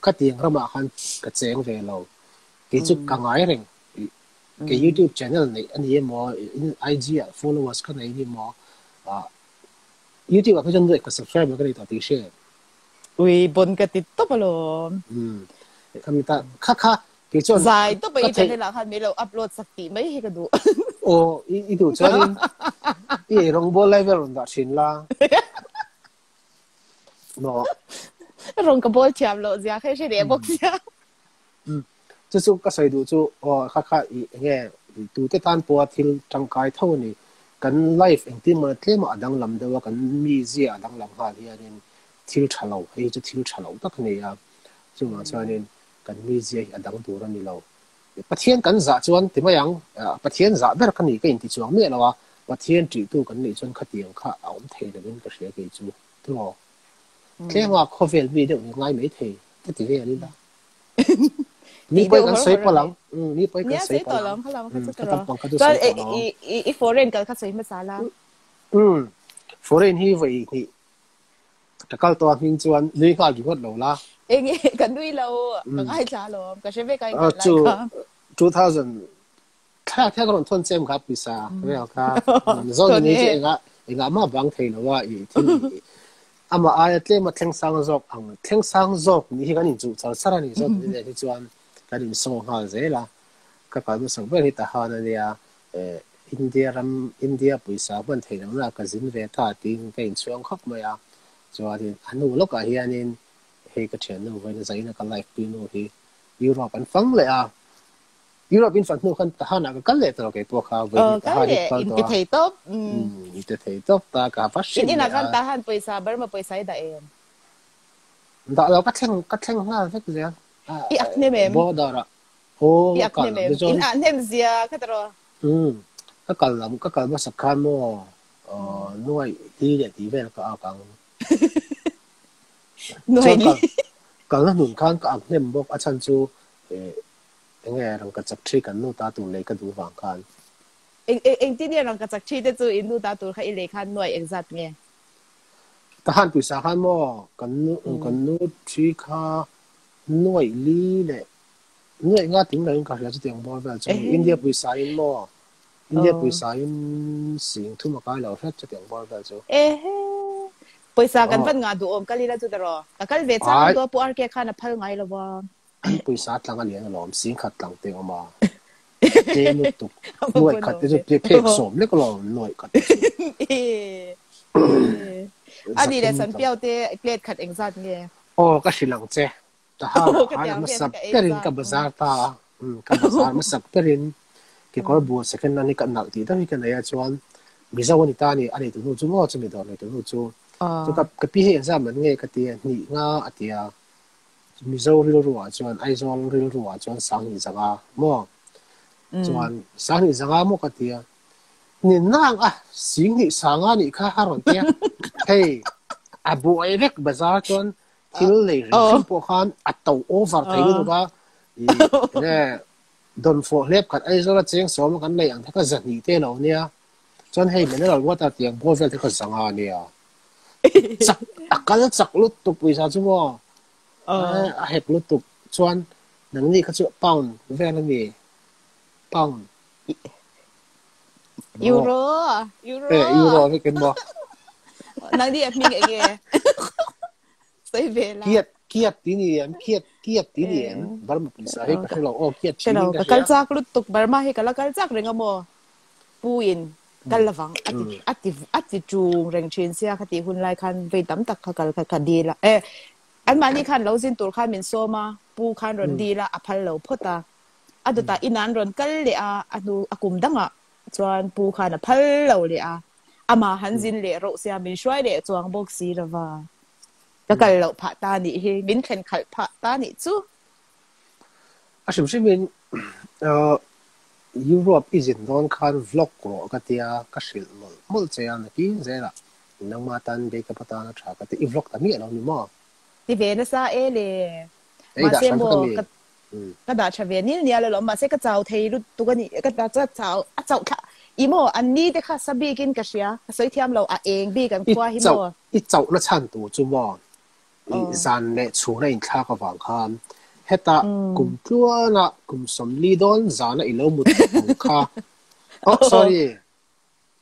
ka tiang rama khan ka cheng ve lo ke chu ka ngai reng cái YouTube channel này anh em mà IG à followers cái này anh ấy mà à YouTube à cái chân cái subscribe cái này tao tiếc share ui bon cái tít top lo ừ cái mình ta khá khá cái dài tôi bây giờ thế là hắn mới upload sắc tí mấy cái đó (laughs) ồ ý ý đồ chơi ý rong bò level đó xin la rong cái bò chạm lộ ra cái gì đấy ừ. bốc ra. Ừ. Chứ số cái chú ờ khác khác ý nghe cái tan bò thiên trong cái thâu này cần life anh tin mà thế mà đang làm đâu cần mi đang làm hạt thì anh thiếu trả lậu hay chứ thiếu trả lậu tất này à. Chúng mà cho nên kan mi zia hi adang tur ani lo pathian kan za chuan timayang pathian za ber kan ni ka in ti chuang me lawa pathian ti tu kan ni chuan khatiang kha aum the da ben ka hria ke chu tu lo ke ma khovel mi de ngai mai the ta ti ve ani da ni poi kan sei pa lang ni poi kan sei pa lang khala ma ka ta pang ka du sei pa lang i foreign kal kha sei ma sala um foreign hi vai ni takal to hin chuan lui kha gi hot lo la? งกันด้วยเราก็ให้จ้าลมก็ใช้ไม่ไกล เอ กั อน จู2000ถ้าถ้าก็ทนเจมครับปีศาจไม่เอาครับโซนนี้เองอ่ะเองอ่ะมาบางทีนะว่าอีที่อามาอายเตมาเทงสังจอกอังเทงสังจอกนี่กันนี่จูจะสระนี่จอกนี่ที่จวนกันนี่ส่งหาเจละก็ก็มันส่งไปที่ตาหานั่นเนี่ยเอออินเดียรัมอินเดียปีศาจมันเทียนแล้วก็จินเวทาติงเป็นช่วงขับมาอ่ะจวนที่อันนู้นลูกอ่ะเฮียนี่เฮก็เชิญนู้ he ka nó no vai zai na ka life pi no hi europe anh fang le à? europe in fang no kan ta na ka le to ke to kha vai ta ha ri ka to te to um te te to ta ka fa shin ni na kan ta han paisa bar ma paisa da em. Da lo ka theng ka theng nga vek zia i akne mem bo da ra ho ka in akne zia ka tro um ka kal lam ka kal ma sakhan mo 呃，因为第一点，第一点，个阿刚。người đi. (laughs) cái là nụn khăn cái anh em bốc anh chăn chú anh nghe rằng cái chặt chi cái nụ ta tụ lấy cái đủ vàng khăn anh anh anh tin rằng cái chặt chi đó chú in nụ ta tụ khai lấy khăn nuôi anh giật nghe. Ta han tụ sa han mò cái nụ cái nụ chi kha nuôi lý lệ. Nuôi ngã tiếng là anh cái là chú tiếng bò về chú India bị sa in mò. India bị sa in sing thu mà cái là hết chú tiếng bò về chú पैसा कन फन ờ. nga du om kalila chu daro takal ve cha to pu ar ke khana phal ngai lawa पैसा (coughs) tlang ali ang lom sing khat tlang te oma (laughs) te nu tu (laughs) noi khat te pe pe som. (laughs) Eh, eh. Le ko lo noi khat a di le san piao te plate khat eng zat nge. O ka shilang che. Ta ha ha ma sap rin ka bazar ta. Hmm, ka bazar ma sap rin ke kor bu second nani ka nak ti. Da hi ka na ya chuan. Mizawanita ni ani tu nu chu mo chu mi do le tu nu chu chu ka ka pi he za man nge ka ti ni nga atia mi zo ril ruwa chuan ai zo ril ruwa chuan sang ni zanga mo chuan sang ni zanga mo ka tia ni nang ah sing ni sanga ni kha haron tia (laughs) hey abu ai vek bazar chuan thil le rin po khan (laughs) a to over thei ni ba ne don fo lep khat ai zo la cheng som kan nei ang thaka zan ni te lo nia chuan hei mineral water tiang bo vel te kha zanga nia sak zak sak lutuk bisa semua uh. ahep lutuk cuan nang ni kasih pound berapa ni pound euro euro eh euro ni kan boh nang di ap ni ge bela kiat kiat ini ya kiat kiat ini ya barma pulisa he kalau oh kiat chini kalau zak lutuk barma hek kalau zak dengan mo puin kal lawang ati ati ati chung reng chin sia khati hun lai khan ve tam tak kha kal kha kha di la eh an ma ni khan lo zin tur khan min so ma pu khan ron di la aphal lo phota aduta inan ron kal le a anu akum danga chuan pu khan aphal lo le a ama hanjin le ro sia min shwai le chuang bok si rawa ka kal lo pha ta ni he min khen khal pha ta ni chu a shim shim min Europe izin non khan vlog ko katia ka shil mol mol cheya na ki zera nangma tan be ka pata na tha ka ti vlog ta mi lo ni ma ti ve na sa e le ma se mo ka da cha ve ni ni lo ma se ka chau thei lu tu ka ni ka da cha chau a chau tha i mo an ni de kha sabi kin ka sia ka soi thiam lo a eng bi kan kwa hi mo i chau na chan tu chu mo i zan le chu na in kha ka wang khan heta kum tluana kum somli don zana ilo mut ka oh sorry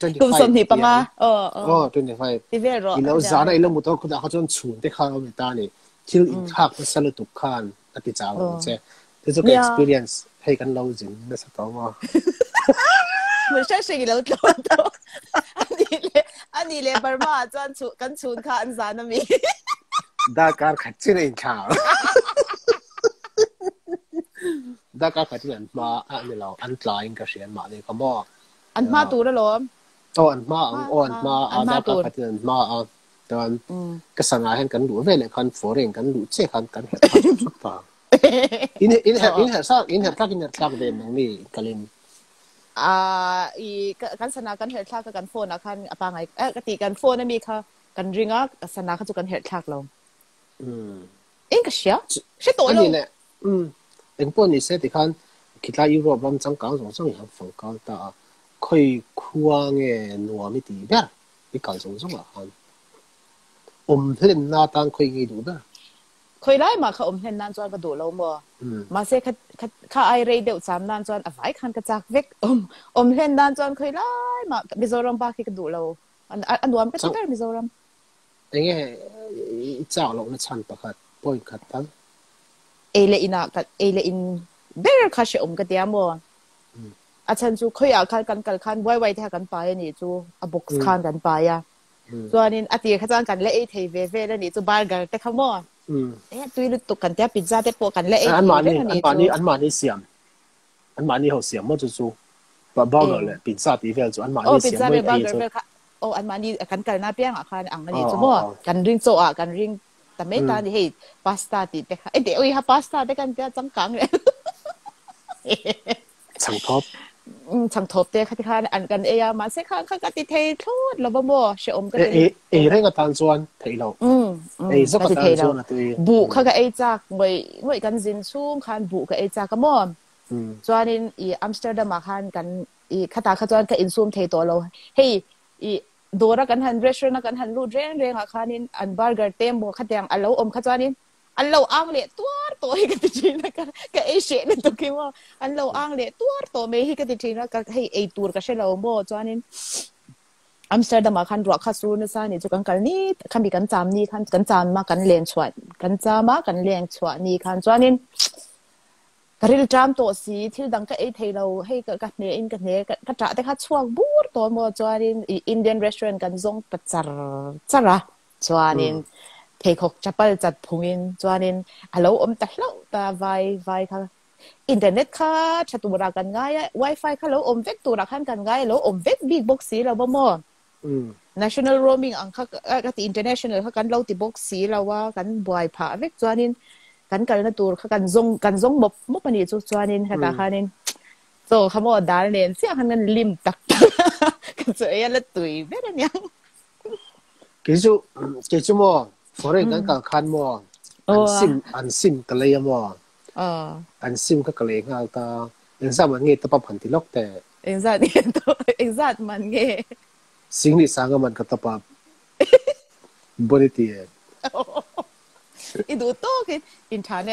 25kum somni panga oh oh 25 ilo zana ilo mut ko da khachon chun te kha me ta ni thil in khak ko salu tu khan ati chaw che te zo experience hay kan lo jin na sa to ma เหมือนใช่สิ่งแล้วตัวตัวอันนี้เลยอันนี้เลยบาร์มาจวนชูกันชูนค่ะอันซานามีดาการขัดชื่อในข่าว 因系因系生因系得因系得嘅，能力格林。 ah i kan sana kan her thak kan phone akan apa ngai eh ka ti kan phone mi kha kan ringa sana kha chu kan her thak lo 嗯， in ka sia she to 跟 lo 住咧，嗯，另半你写你看其他 Europe 咁增搞种种人房搞得啊，佢คว嘅挪咪地边，你搞种种啊，我唔睇你那单佢嘅度的， khoi lai ma kha om hen nan chuan ka du lo mo 嗯。 ma se kha kha ai rei deuh cham nan chuan a vai khan ka chak vek om om hen nan chuan khoi lai ma mizoram ba ki ka du lo an an nuam ka chutar mizoram 应该系找落那餐白客，帮佢客单。 e le ina ka e le in ber kha she om ka tia mo a chan chu khoi a khan kan kal khan wai wai the kan pa ni chu a box khan kan pa ya 嗯 chuanin a ti kha chang kan le e thei ve ve le ni chu burger te kha mo 嗯， e tui lu tu kan te pizza te po kan le e 安马呢？ ve 安马呢？安马呢时安马呢好时乜做做？把包个咧，变沙地方做安马 oh 呢时 pizza 乜 le 嘢 burger 做 ve？kha oh an ma ni kan kal na piang a khan ang ni Oh, chu mo oh, oh. kan ring cho a kan ring ta me ta Mm. ni hei pasta ti te kha e de oi ha pasta te kan te chang kang le 层 top 嗯chẳng thộp tê khát khát ăn gần ấy mà sẽ khát khát cái thầy thốt là bao mò sẽ ôm 诶 cái 诶诶呢个单砖睇落， ừ 诶这个单 thầy 砖 đâu 啊对， bụ khát cái ấy chắc người người gần dính xuống khan bụ cái ấy chắc cái mò 嗯 cho nên i Amsterdam mà khan gần i khát ta khát cho cái in zoom thầy tổ lâu hey i đồ ra gần hành restaurant gần hành lu reng reng à khan in ăn burger tem bộ khát yang alo ôm khát cho nên ăn lâu ang lệ tuar to hi cái chuyện là cái cái ấy sẽ nên tôi kêu mà ăn lâu ang lệ tuar to mấy hi cái chuyện là cái hey ấy tour cái sẽ lâu mò cho nên Amsterdam mà khăn ruột khát xuống nữa sao này cho cần cần ní khăn bị cần chạm ní khăn cần chạm mà cần liền chuột cần chạm mà cần liền chuột ní khăn cho nên cái ril chạm tổ xí thì ele ina kat ele in ber kha she om ka tiam mo a chan chu khoya kal kan kal khan wai wai tha kan pa ya ni chu a box khan kan pa ya so anin ati kha chang kan le e thei ve ve ni chu bar gar te kha mo eh tui lu tu kan tia pizza te po kan le e an ma ni an ma ni an ma ni siam an ma ni ho siam mo chu chu ba ba gar le pizza ti ve chu an ma ni siam mo e chu โอ้อันมานี่กันกันหน้าเปียงอะค่ะอังอันนี้จะบอกกันริงโซอะกันริง แต่ไม่ตอนที่พาสต้าติดเด็กเอ้เดี๋ยวอีฮะพาสต้าเด็กกันจะจังกังเลยสังทบสังทบเด็กที่ข้าอันกันเอียมาเสข้างข้างกติเททุดเราบ่บ่เชื่อมกันเอเอเรื่องกับตานส่วนเทยเราอืมเอสักกตานส่วนอะตัวบุข้ากับเอจักไม่ไม่กันจินซุ่มข้าบุกับเอจักก็มอมจวนอีอัมสเตอร์ดัมมาข้ากันอีข้าตาข้าจวนกับอินซุ่มเทตัวเราเฮ้ยอี dora kan han restaurant kan han lu reng reng a khanin an burger tem bo khatyang alo om khachani an lo ang le tuar to hi kati china ka ka e she ne to kimo an lo ang le tuar to me hi kati china ka hei e tur ka shela mo chuanin Amsterdam a khan ruak khasu na sa ni chu kan kal ni khan bi kan cham ni khan kan cham ma kan len chwa kan chama kan len chwa ni khan chuanin กริลจามตัวสีที่ดังก็ไอเทเราให้กับเนอินกันเนก็จะแต่ค่ะช่วงบูรตัวมัวจวนินอินเดียนรีสอร์ทกันซงปัจจาจ้าระจวนินเทคกจับไปจัดพุงินจวนินอารมณ์แต่เล่าตายวายค่ะอินเทอร์เน็ตค่ะชัตุรากันง่ายไวไฟค่ะแล้วอมเวกตัวรักกันง่ายแล้วอมเวกบีบ็อกซีเราบ่มอ national roaming อังค่ะก็ตี international ค่ะกันเราติบ็อกซีเราว่ากันบ่อยผ่าเวกจวนิน kan kal na tur kha kan zong kan zong bop mo pani chu chuanin ha ka hmm. khanin. So khamo dal nen sia kan lim tak. (laughs) Kan so ya e la tui ve ren yang ke chu ke chu mo for kan hmm. kan khan mo oh, an ah. sim an sim ka le mo. Oh. An sim ka ka le nga ta. En sa man nge ta pa phan ti lok te. En sa ni (laughs) to en sa man nge. Sing ni sang man ka ta pa bonity 哦。ยกันนุยทำนี่เล่ข้ากันที่ไม่ยังกันหัวกงอ่ะพวกกันนุยจานัก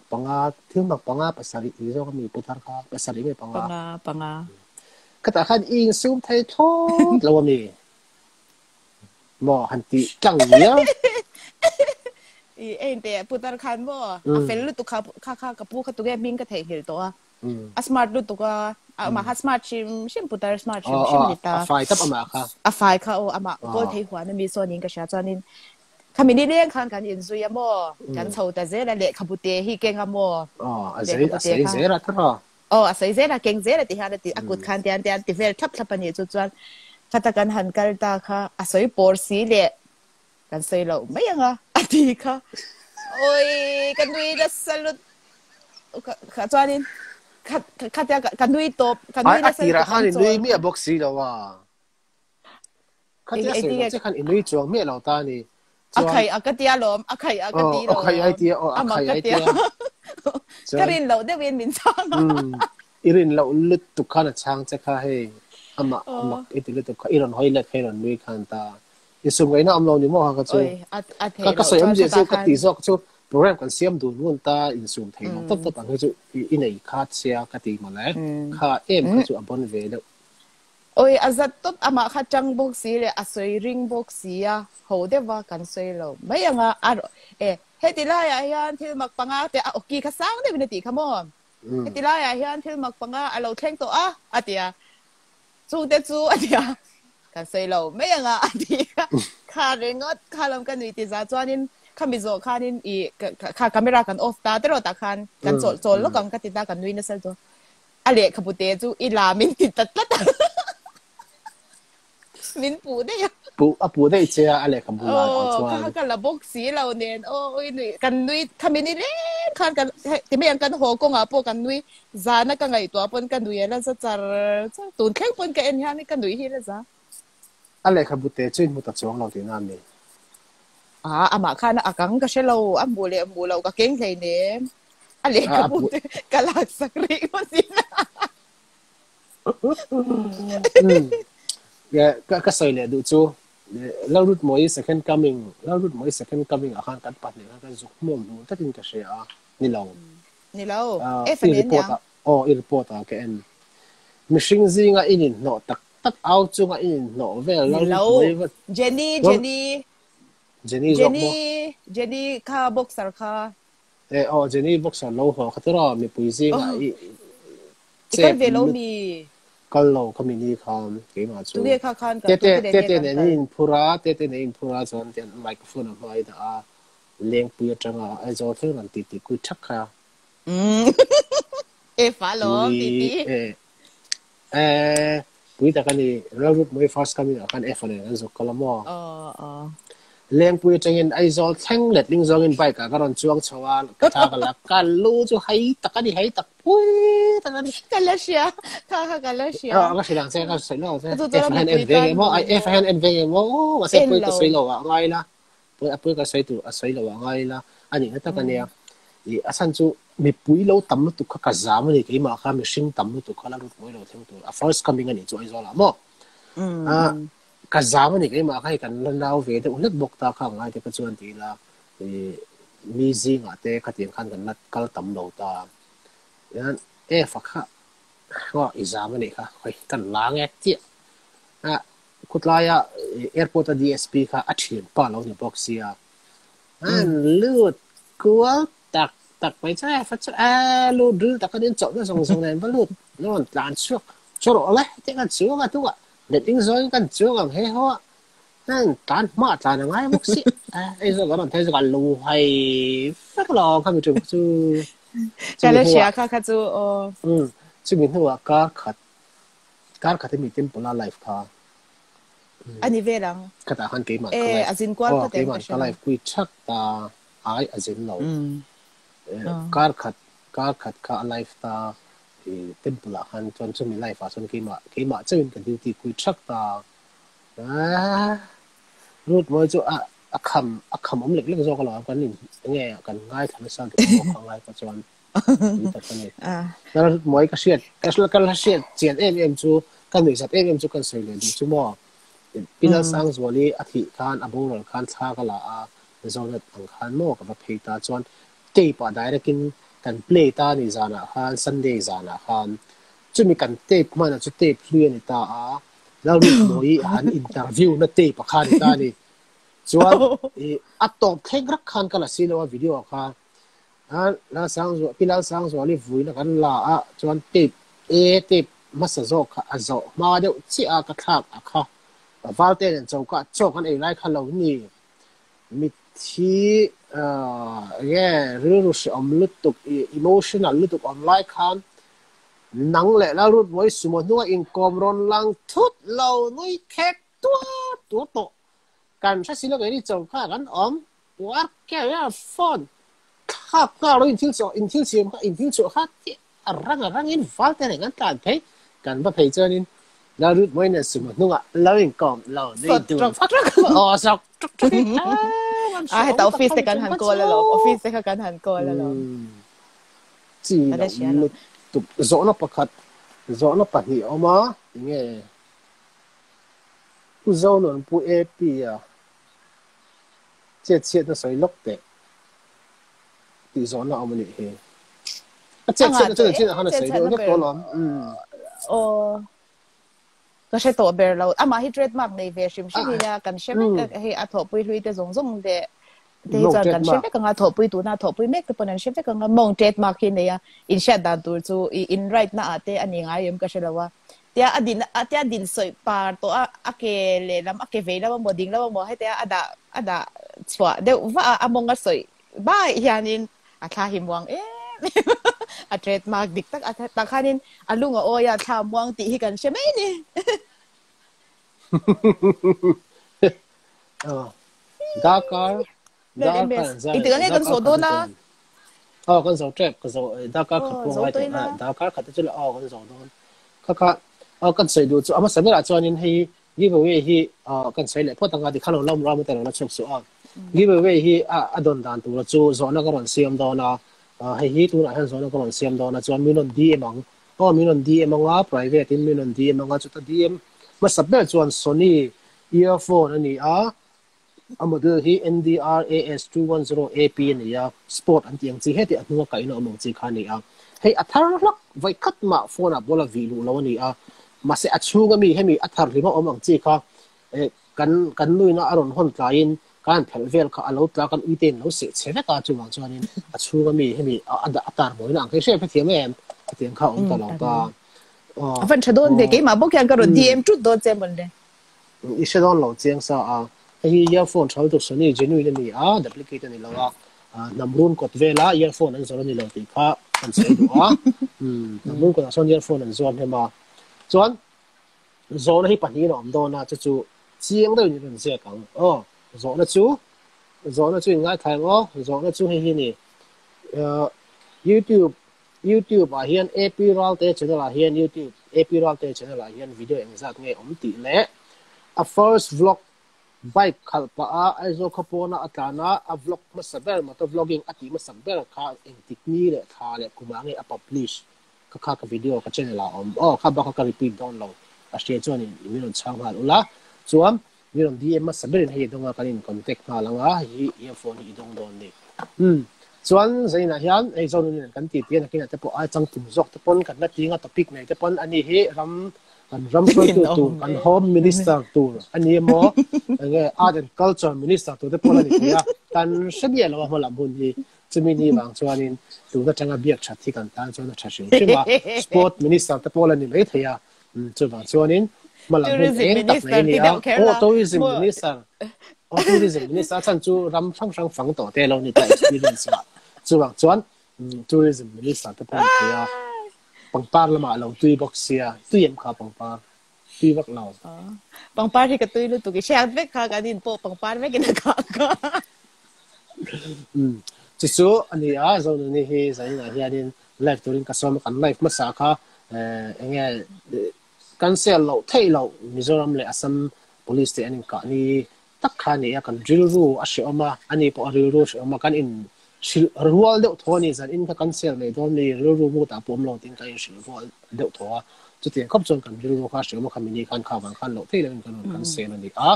กันไงตัวปนกันนุยแ i ente putar khan bo a fel lu tu kha kha kha ka pu kha tu ge smart lu tu ka a smart chim chim putar smart chim chim ta? a tap ama kha a kha o ama ko the hwa na mi so ning ka sha cha nin mi ni leng khan kan in zu ya mo kan chho ta ze la le kha te hi ke nga mo a ze a ra tra o a ze ra keng ze ra ti ha ti akut khan tian tian ti vel thap thap ani chu chuan kha ta kan han kal ta kha a soi por si le soi lo mai anga เลยดูจูเรารุดมวย second coming เรารุดมวย second coming อาหารกันปัดเนี่ยก็จุกมุมดูถ้าถึงจะเสียนี่เรา นี่เรา อ่ isum gai na amlo ni mo ha ka chu ka ka so yam ti zo chu program kan siam du nun ta in sum thei no tot tot ang chu in ai kha sia ka ti ma le kha em ka chu abon ve le oi azat tot ama kha chang box si le asoi ring box si ya ho de wa kan soi lo mai anga ar e he ti la ya yan thil mak panga te a oki kha sang de binati kha mo he ti la ya yan thil mak panga alo theng to a atia chu te chu atia ร์ค่ะ เอออ๋อเจนี่บอกสอนเราหัวเขาตัวมีปุยซิงอ่ะอี อีกคนเวลมี ก็เราเขามีนี่คำเกี่ยมาจู ตุเรียกข้าคันกับ เต ตุ เต เรียก เตเต กัน เนี่ยนี่พูระเตเตเนี่ยนี่พูระจนเตียนไมโครโฟนมาไอ้ a le kha bute chen mu ta chong lo ti na mi à à mà à cắn cái xe lâu à mua lẹ mua lâu cái kiến này nè à lẹ cái bút cái lạc sắc rỉ có gì nè cái cái sợi lẹ đủ chú lâu rút mỗi second coming lâu rút mỗi second coming à khăn cắt bát này cái dục mồm đủ tất nhiên cái xe à ni lâu ni lâu à report à oh report à cái em mình sinh ra cái in nó tắc 得澳中啊，因攞咩 lâu Jenny Jenny. Jenny Jenny Jenny 卡 boxer 卡誒哦 Jenny boxer 老何佢啲咯咪背先係即係 về lâu đi con lâu có mình đi con 幾 mà chú. tê tê tê tê nên in pura tê tê nên in pura cho nên microphone ở ngoài đó lên bia trăng à ai cho thế là tít tít cứ chắc ha ừ. Em phải lo tít tít pui ta kani rarup moi first kami akan effort ne zo kalamo ờ ờ. Leng pui changin ai zo thang let ling zong in bike ka ron chuang chawa ka ta kala ka lu chu hai ta kani hai tak pui ta kani kalasia ka ha kalasia ờ ka silang se ka se lo se f hand and veng mo ai f hand and veng mo wa se pui ka sei lo wa ngai la pui apui ka sei tu a sei lo wa ngai la ani ta kani thì à san chú mi pui lâu tam nó tu kha ka zam ni cái mà kha mi sinh tam nó tu kha la rut moi lo thêm tu a first coming ani chu ai zo la mo à ka zam ni cái mà kha kan lần đầu về thì te ulat bốc ta kha ngai thì ka chuyện ti là thì mi zi nga thế cái tiền khan kan lat kal tam đầu ta yan e fa kha ko exam ni kha khoi kan la nge ti à khut la ya airport a dsp kha a thin pa lâu ni box ya an lut kuat tak tak mai cha phát chắc a lu rư ta có đến chỗ nó song song này vẫn luôn nó còn tàn suốt chỗ đó lấy thế cái chúa cái để tính rồi cái chúa còn hay ho nên tàn mà tàn ngay bốc sĩ à ấy giờ có bạn thấy còn lu hay phát lo không? Được chứ (laughs) cái lúc xưa khác khác chứ ờ ừ chứ mình thua cả khát cả khát thì mình tìm bula life cả anh đi về đâu cái tài khoản kỹ mà ê anh xin quan cái cái life quy chắc ta ai anh xin lâu การขัดการขัดที่มีเต็มปลาไลฟ์ค่ะ อันนี้เวลัง กระต่ายหันเกมมา เอออาจินกวน ก็ ก็ เก เต็ม มมา ก็ใช่ ก็ ไห ไล ม ฟ์คุยชักตาไออาจินเรา อืม การขัดการขัดค่ะไลฟ์ตาเต็มปลาหันจนจะมีไลฟ์อ่ะจนเกมมาเกมมาจะเป็นกันดิวที่คุยชักตาอ่ารูดว่าจะอ่ะอ่ะคำอ่ะคำอมเล็กเล็กๆก็หรอกันนี่ไงกันง่ายทำให้สั้นถึงของไลฟ์ปัจจุบัน เตปะได้ละกินกันเพลตานี่จานะฮันซันเดย์จานะฮันจุมีกันเทปมันจุเทปเลียนตาอาแล้วนี่โอยฮันอินเตอร์วิวนะเทปะคานตานี่จวนอีอัตตอบแข่งรักคันกันละซีเลว่งวิดีโอค่ะอ่าลาสังส่วนพี่ลาสังส่วนรีฟุยนะกันลาอะจวนเทปเอเทปมัสโซค่ะอโซมาเดี๋ยวที่อากระทากอะค่ะว่าเต้นจะก็จกันเองไล่คันเรานี่มีที่ yeah rirus om lutuk emotional lutuk online kan nang le la rut voi sumo nu in kom ron lang thut lo nui khek tu tu to kan sa silo ge ni chong kha kan om tu ar ke ya phone kha kha ro in thil so in thil sim kha in thil so kha ti arang arang in fal te ne kan tan pe kan ba pe chen in la rut voi ne sumo nu ga lo in kom lo ni tu phát phát oh sok 아 office 오피스 때 간 한골로 오피스 때간 한골로 chỉ là lục tục rõ nó bạc khát rõ nó bạc hiểu mà nghe cú rõ nó bu ép à chết chết nó sấy lốc tệ thì rõ nó mà nhỉ à chết chết chết chết nó sấy lốc nó to lắm ừ Ờ. ก็ใช้ตัวเบอร์เราอ่ะมาฮิตเรดมากในเวชิมชิมีนะกันใช่ไหมก็ให้อาถอปุยทุยแต่สงสงเดเดจกันใช่ไหมก็งาถอปุยตัวน่าถอปุยเมกตัวนั้นใช่ไหมก็งามองเจ็ดมากขึ้นเนี่ยอินเชดดันตัวจูอินไรท์น่าอาเตอันนี้ไงยมก็ใช่แล้วว่าเดี๋ยวอดินเดี๋ยวอดินสวยปาร์ตัวอะเกเลลำอะเกเวแล้วว่าโมดิ้งแล้วว่าโมให้เดี๋ยวอดาอดาสวะเดี๋ยวว่าอะมองก็สวยบ้าอย่างนี้อะทาหิมวังเอ๊ะ a trademark dik tak takanin alunga oya thamuang ti hikan shemei ni Dakar Dakar itu kan kan so dona oh kan so trip kan so Dakar kan pun ai na Dakar kan tu oh kan so don ka ka oh kan so du ama samira chuanin hi giveaway hi ah kan so le potanga di khalo lam ram ta na chok so ah giveaway hi a adon dan tu la chu zona ka ron siam dona hei hi tu na han zona kolon siam do na chuan minon di emang to minon di emang a private in minon di emang a chuta di em ma sabbe chuan sony earphone ani a a model hi NDR AS210 AP ni ya sport an tiang chi heti atnga kai no among chi khani a hei athar lak vai khat ma phone a bola vi lu lo ni a ma se achunga mi hemi athar lima omang chi kha kan kan lui na aron hon tlain การเพลเวลเขาเอาตรากันอุตินเราเสียเชฟตาจูวังจวนินชูก็มีให้มีอันดับตารมวยนังคือเชฟเทียมเอ็มเทียมเขาองตลอดตาฟันชะโดนเด็กมาบอกยังก็รถดีเอ็มจุดโดนเจมบนเลยอีเชดอนเราเจียงซะอ่ะไอ้เอียร์โฟนเขาตัวสนิทเจนุยนี่มีอ่ะดับลิเกตันนี่เราอ่ะนัมรุ่นกดเวลาเอียร์โฟนอันสอนนี่เราตีพระอันเสียดูอ่ะนัมรุ่นกดอันสอนเอียร์โฟนอันสอนเนี่ยมาสอนสอนให้ปัจจุบันโดนนะจู่เจียงได้ยินเป็นเสียงอ๋อ zo na chu zo na chu ngai thai ngo zo na chu hi hi ni YouTube YouTube à hiện AP roll te channel à hiện YouTube AP roll te channel à hiện video exact nge om ti le a first vlog bike khalpa a aizo khapona atana a vlog masaber mata vlogging ati masaber kha engtik ni le tha le kumangi a publish ka kha ka video ka channel a om o kha ba ka repeat download a share chuan in minon chang hal ula chuam minon dm masaber in hei donga kanin contact ma langa hi earphone hi dong don ni hm chuan zai na hian ei zon ni kan ti tian kin te po a chang tum zok te pon kan na tinga topic nei te pon ani he ram kan ram ko tu tu kan home minister tu ani mo (laughs) nge art and culture minister tu te pon ani ya kan shebia lo mo la bun ni chumi ni bang chuanin tu na changa biak chat thi kan tan chuan cha shin chima sport minister te pon ani mai theya chu bang chuanin tourism minister tidak care oh tourism minister oh tourism minister chan chu ram phang phang phang to te lo ni ta experience ma chu bang chuan tourism minister ta pon te ya pang par lama lo tui box ya tu yem kha pang par tui bak lo pang par hi ka tui lu tu ki shak vek kha ga din po pang par vek na kha ka um chu chu ani a zo ni hi zai na hi adin live touring ka som kan live ma sa kha eh nge cancel lâu thay lâu Mizoram le Assam police thì anh cả ni tất cả ni kan drill ru a shi oma ani po drill ru shi oma kan in sil rual deuh thaw ni zan. In ka cancel nei dawm ni ru ru mu ta pom lo tin ka in sil rual deuh thaw chu tiang khop chon kan ru ru kha shi ma khamini kan kha wang khan lo thei lo kan kan se na ni a.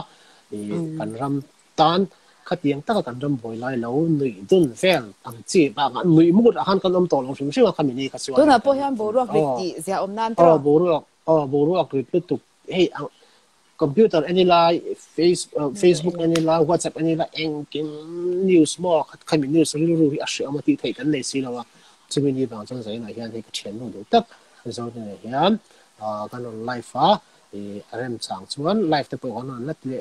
Ni kan ram tan kha tiang ta kan ram boi lai lo nui dun fel ang chi ba nga nui mu a han kan om to lo shim shi ma khamini ka siwa tu na po hian bo ruak rik ti zia om nan to bo ruak oh bo ruak rik tu hey computer any la face uh, facebook any la whatsapp any la engkim news mo khat khami news ru ru ri ashi amati thei kan nei si lawa chimi ni bang chang zai na hian ka chen no do tak zo ne hian a kan on live a rem chang chuan live te po on on lat le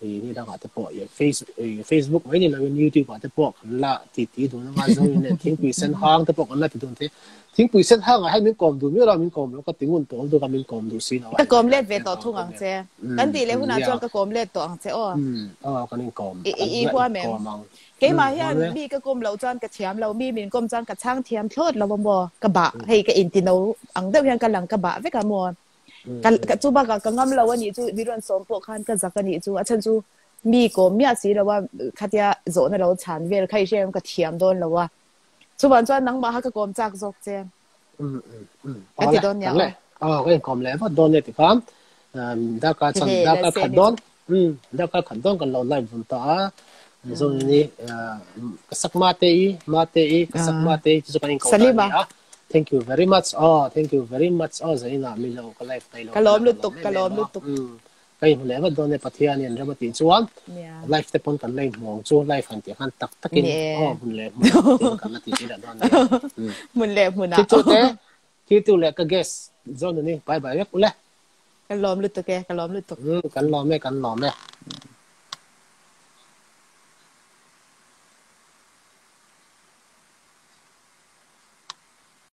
thì ni đang gọi tập bộ face Facebook mấy ni là YouTube gọi tập bộ là thì tí đồ nó mà dùng nên thiên quỷ sen hang tập bộ là thì đồ thế. Thiên quỷ sen hang hay mình cầm đồ miêu là mình cầm nó có tiếng quân tổ đồ cả mình cầm đồ xin nó cái cầm lết về tổ thu ngang chế cái gì lấy hôm nào cho cái cầm lết tổ hàng chế ô? Ừ, ờ cái này cầm ý ý qua mẹ. cái ừ, mà hiện mi cái cầm lâu chọn cái chém lâu mi mình cầm chọn cái chăng, chém thớt lâu bông bò. Cái bả, ừ. hay cái in tin lâu ăn đâu hiện cái lăng cái bả với cái mua กันจูบกันกันงั้เราวันนี้จูวิรุณสมปกขันกันจักันนี้จูอาจารย์จูมีก็มีอะไรแเราว่าขัดยาโซนเราฉันเวลใครเชื่อมก็เทียมโดนเราว่าจู่วันจวนนังมาฮักก็กลมจากจกเจมอืมอืมอืมอ๋อเลยเลยอ๋อเอ็งกลมเลยว่าโดนเลยที่ครับอืมดากก็ฉันดากก็ขัดโดนอืมดากก็ขัดโดนกันเราไล่บนต่อ zone ni kasak mate i mate i kasak mate i tu kan ingkau saliba thank you very much อ๋อ thank you very much อ๋อใจน่ะมีเราก็ไลฟ์ไปเรากะล้อมลุกตุกกะล้อมลุกตุกไปเหลือว่าโดนในประเทศเนี่ยเรามาตีชวนไลฟ์แต่ปนกันเล่นมองช่วงไลฟ์กันเตียหันตักตะกินอ๋อมันเล่มันกันมาตีที่ระดับนี้มุนเล่มุนอ่ที่ตัวเต้ที่ตัวเล่ก็เกสจนนี่ไปไปเล็กูเลยกันล้อมลุกตุกแกกันล้อมลุกตุกกันล้อมแม่กันล้อมแม่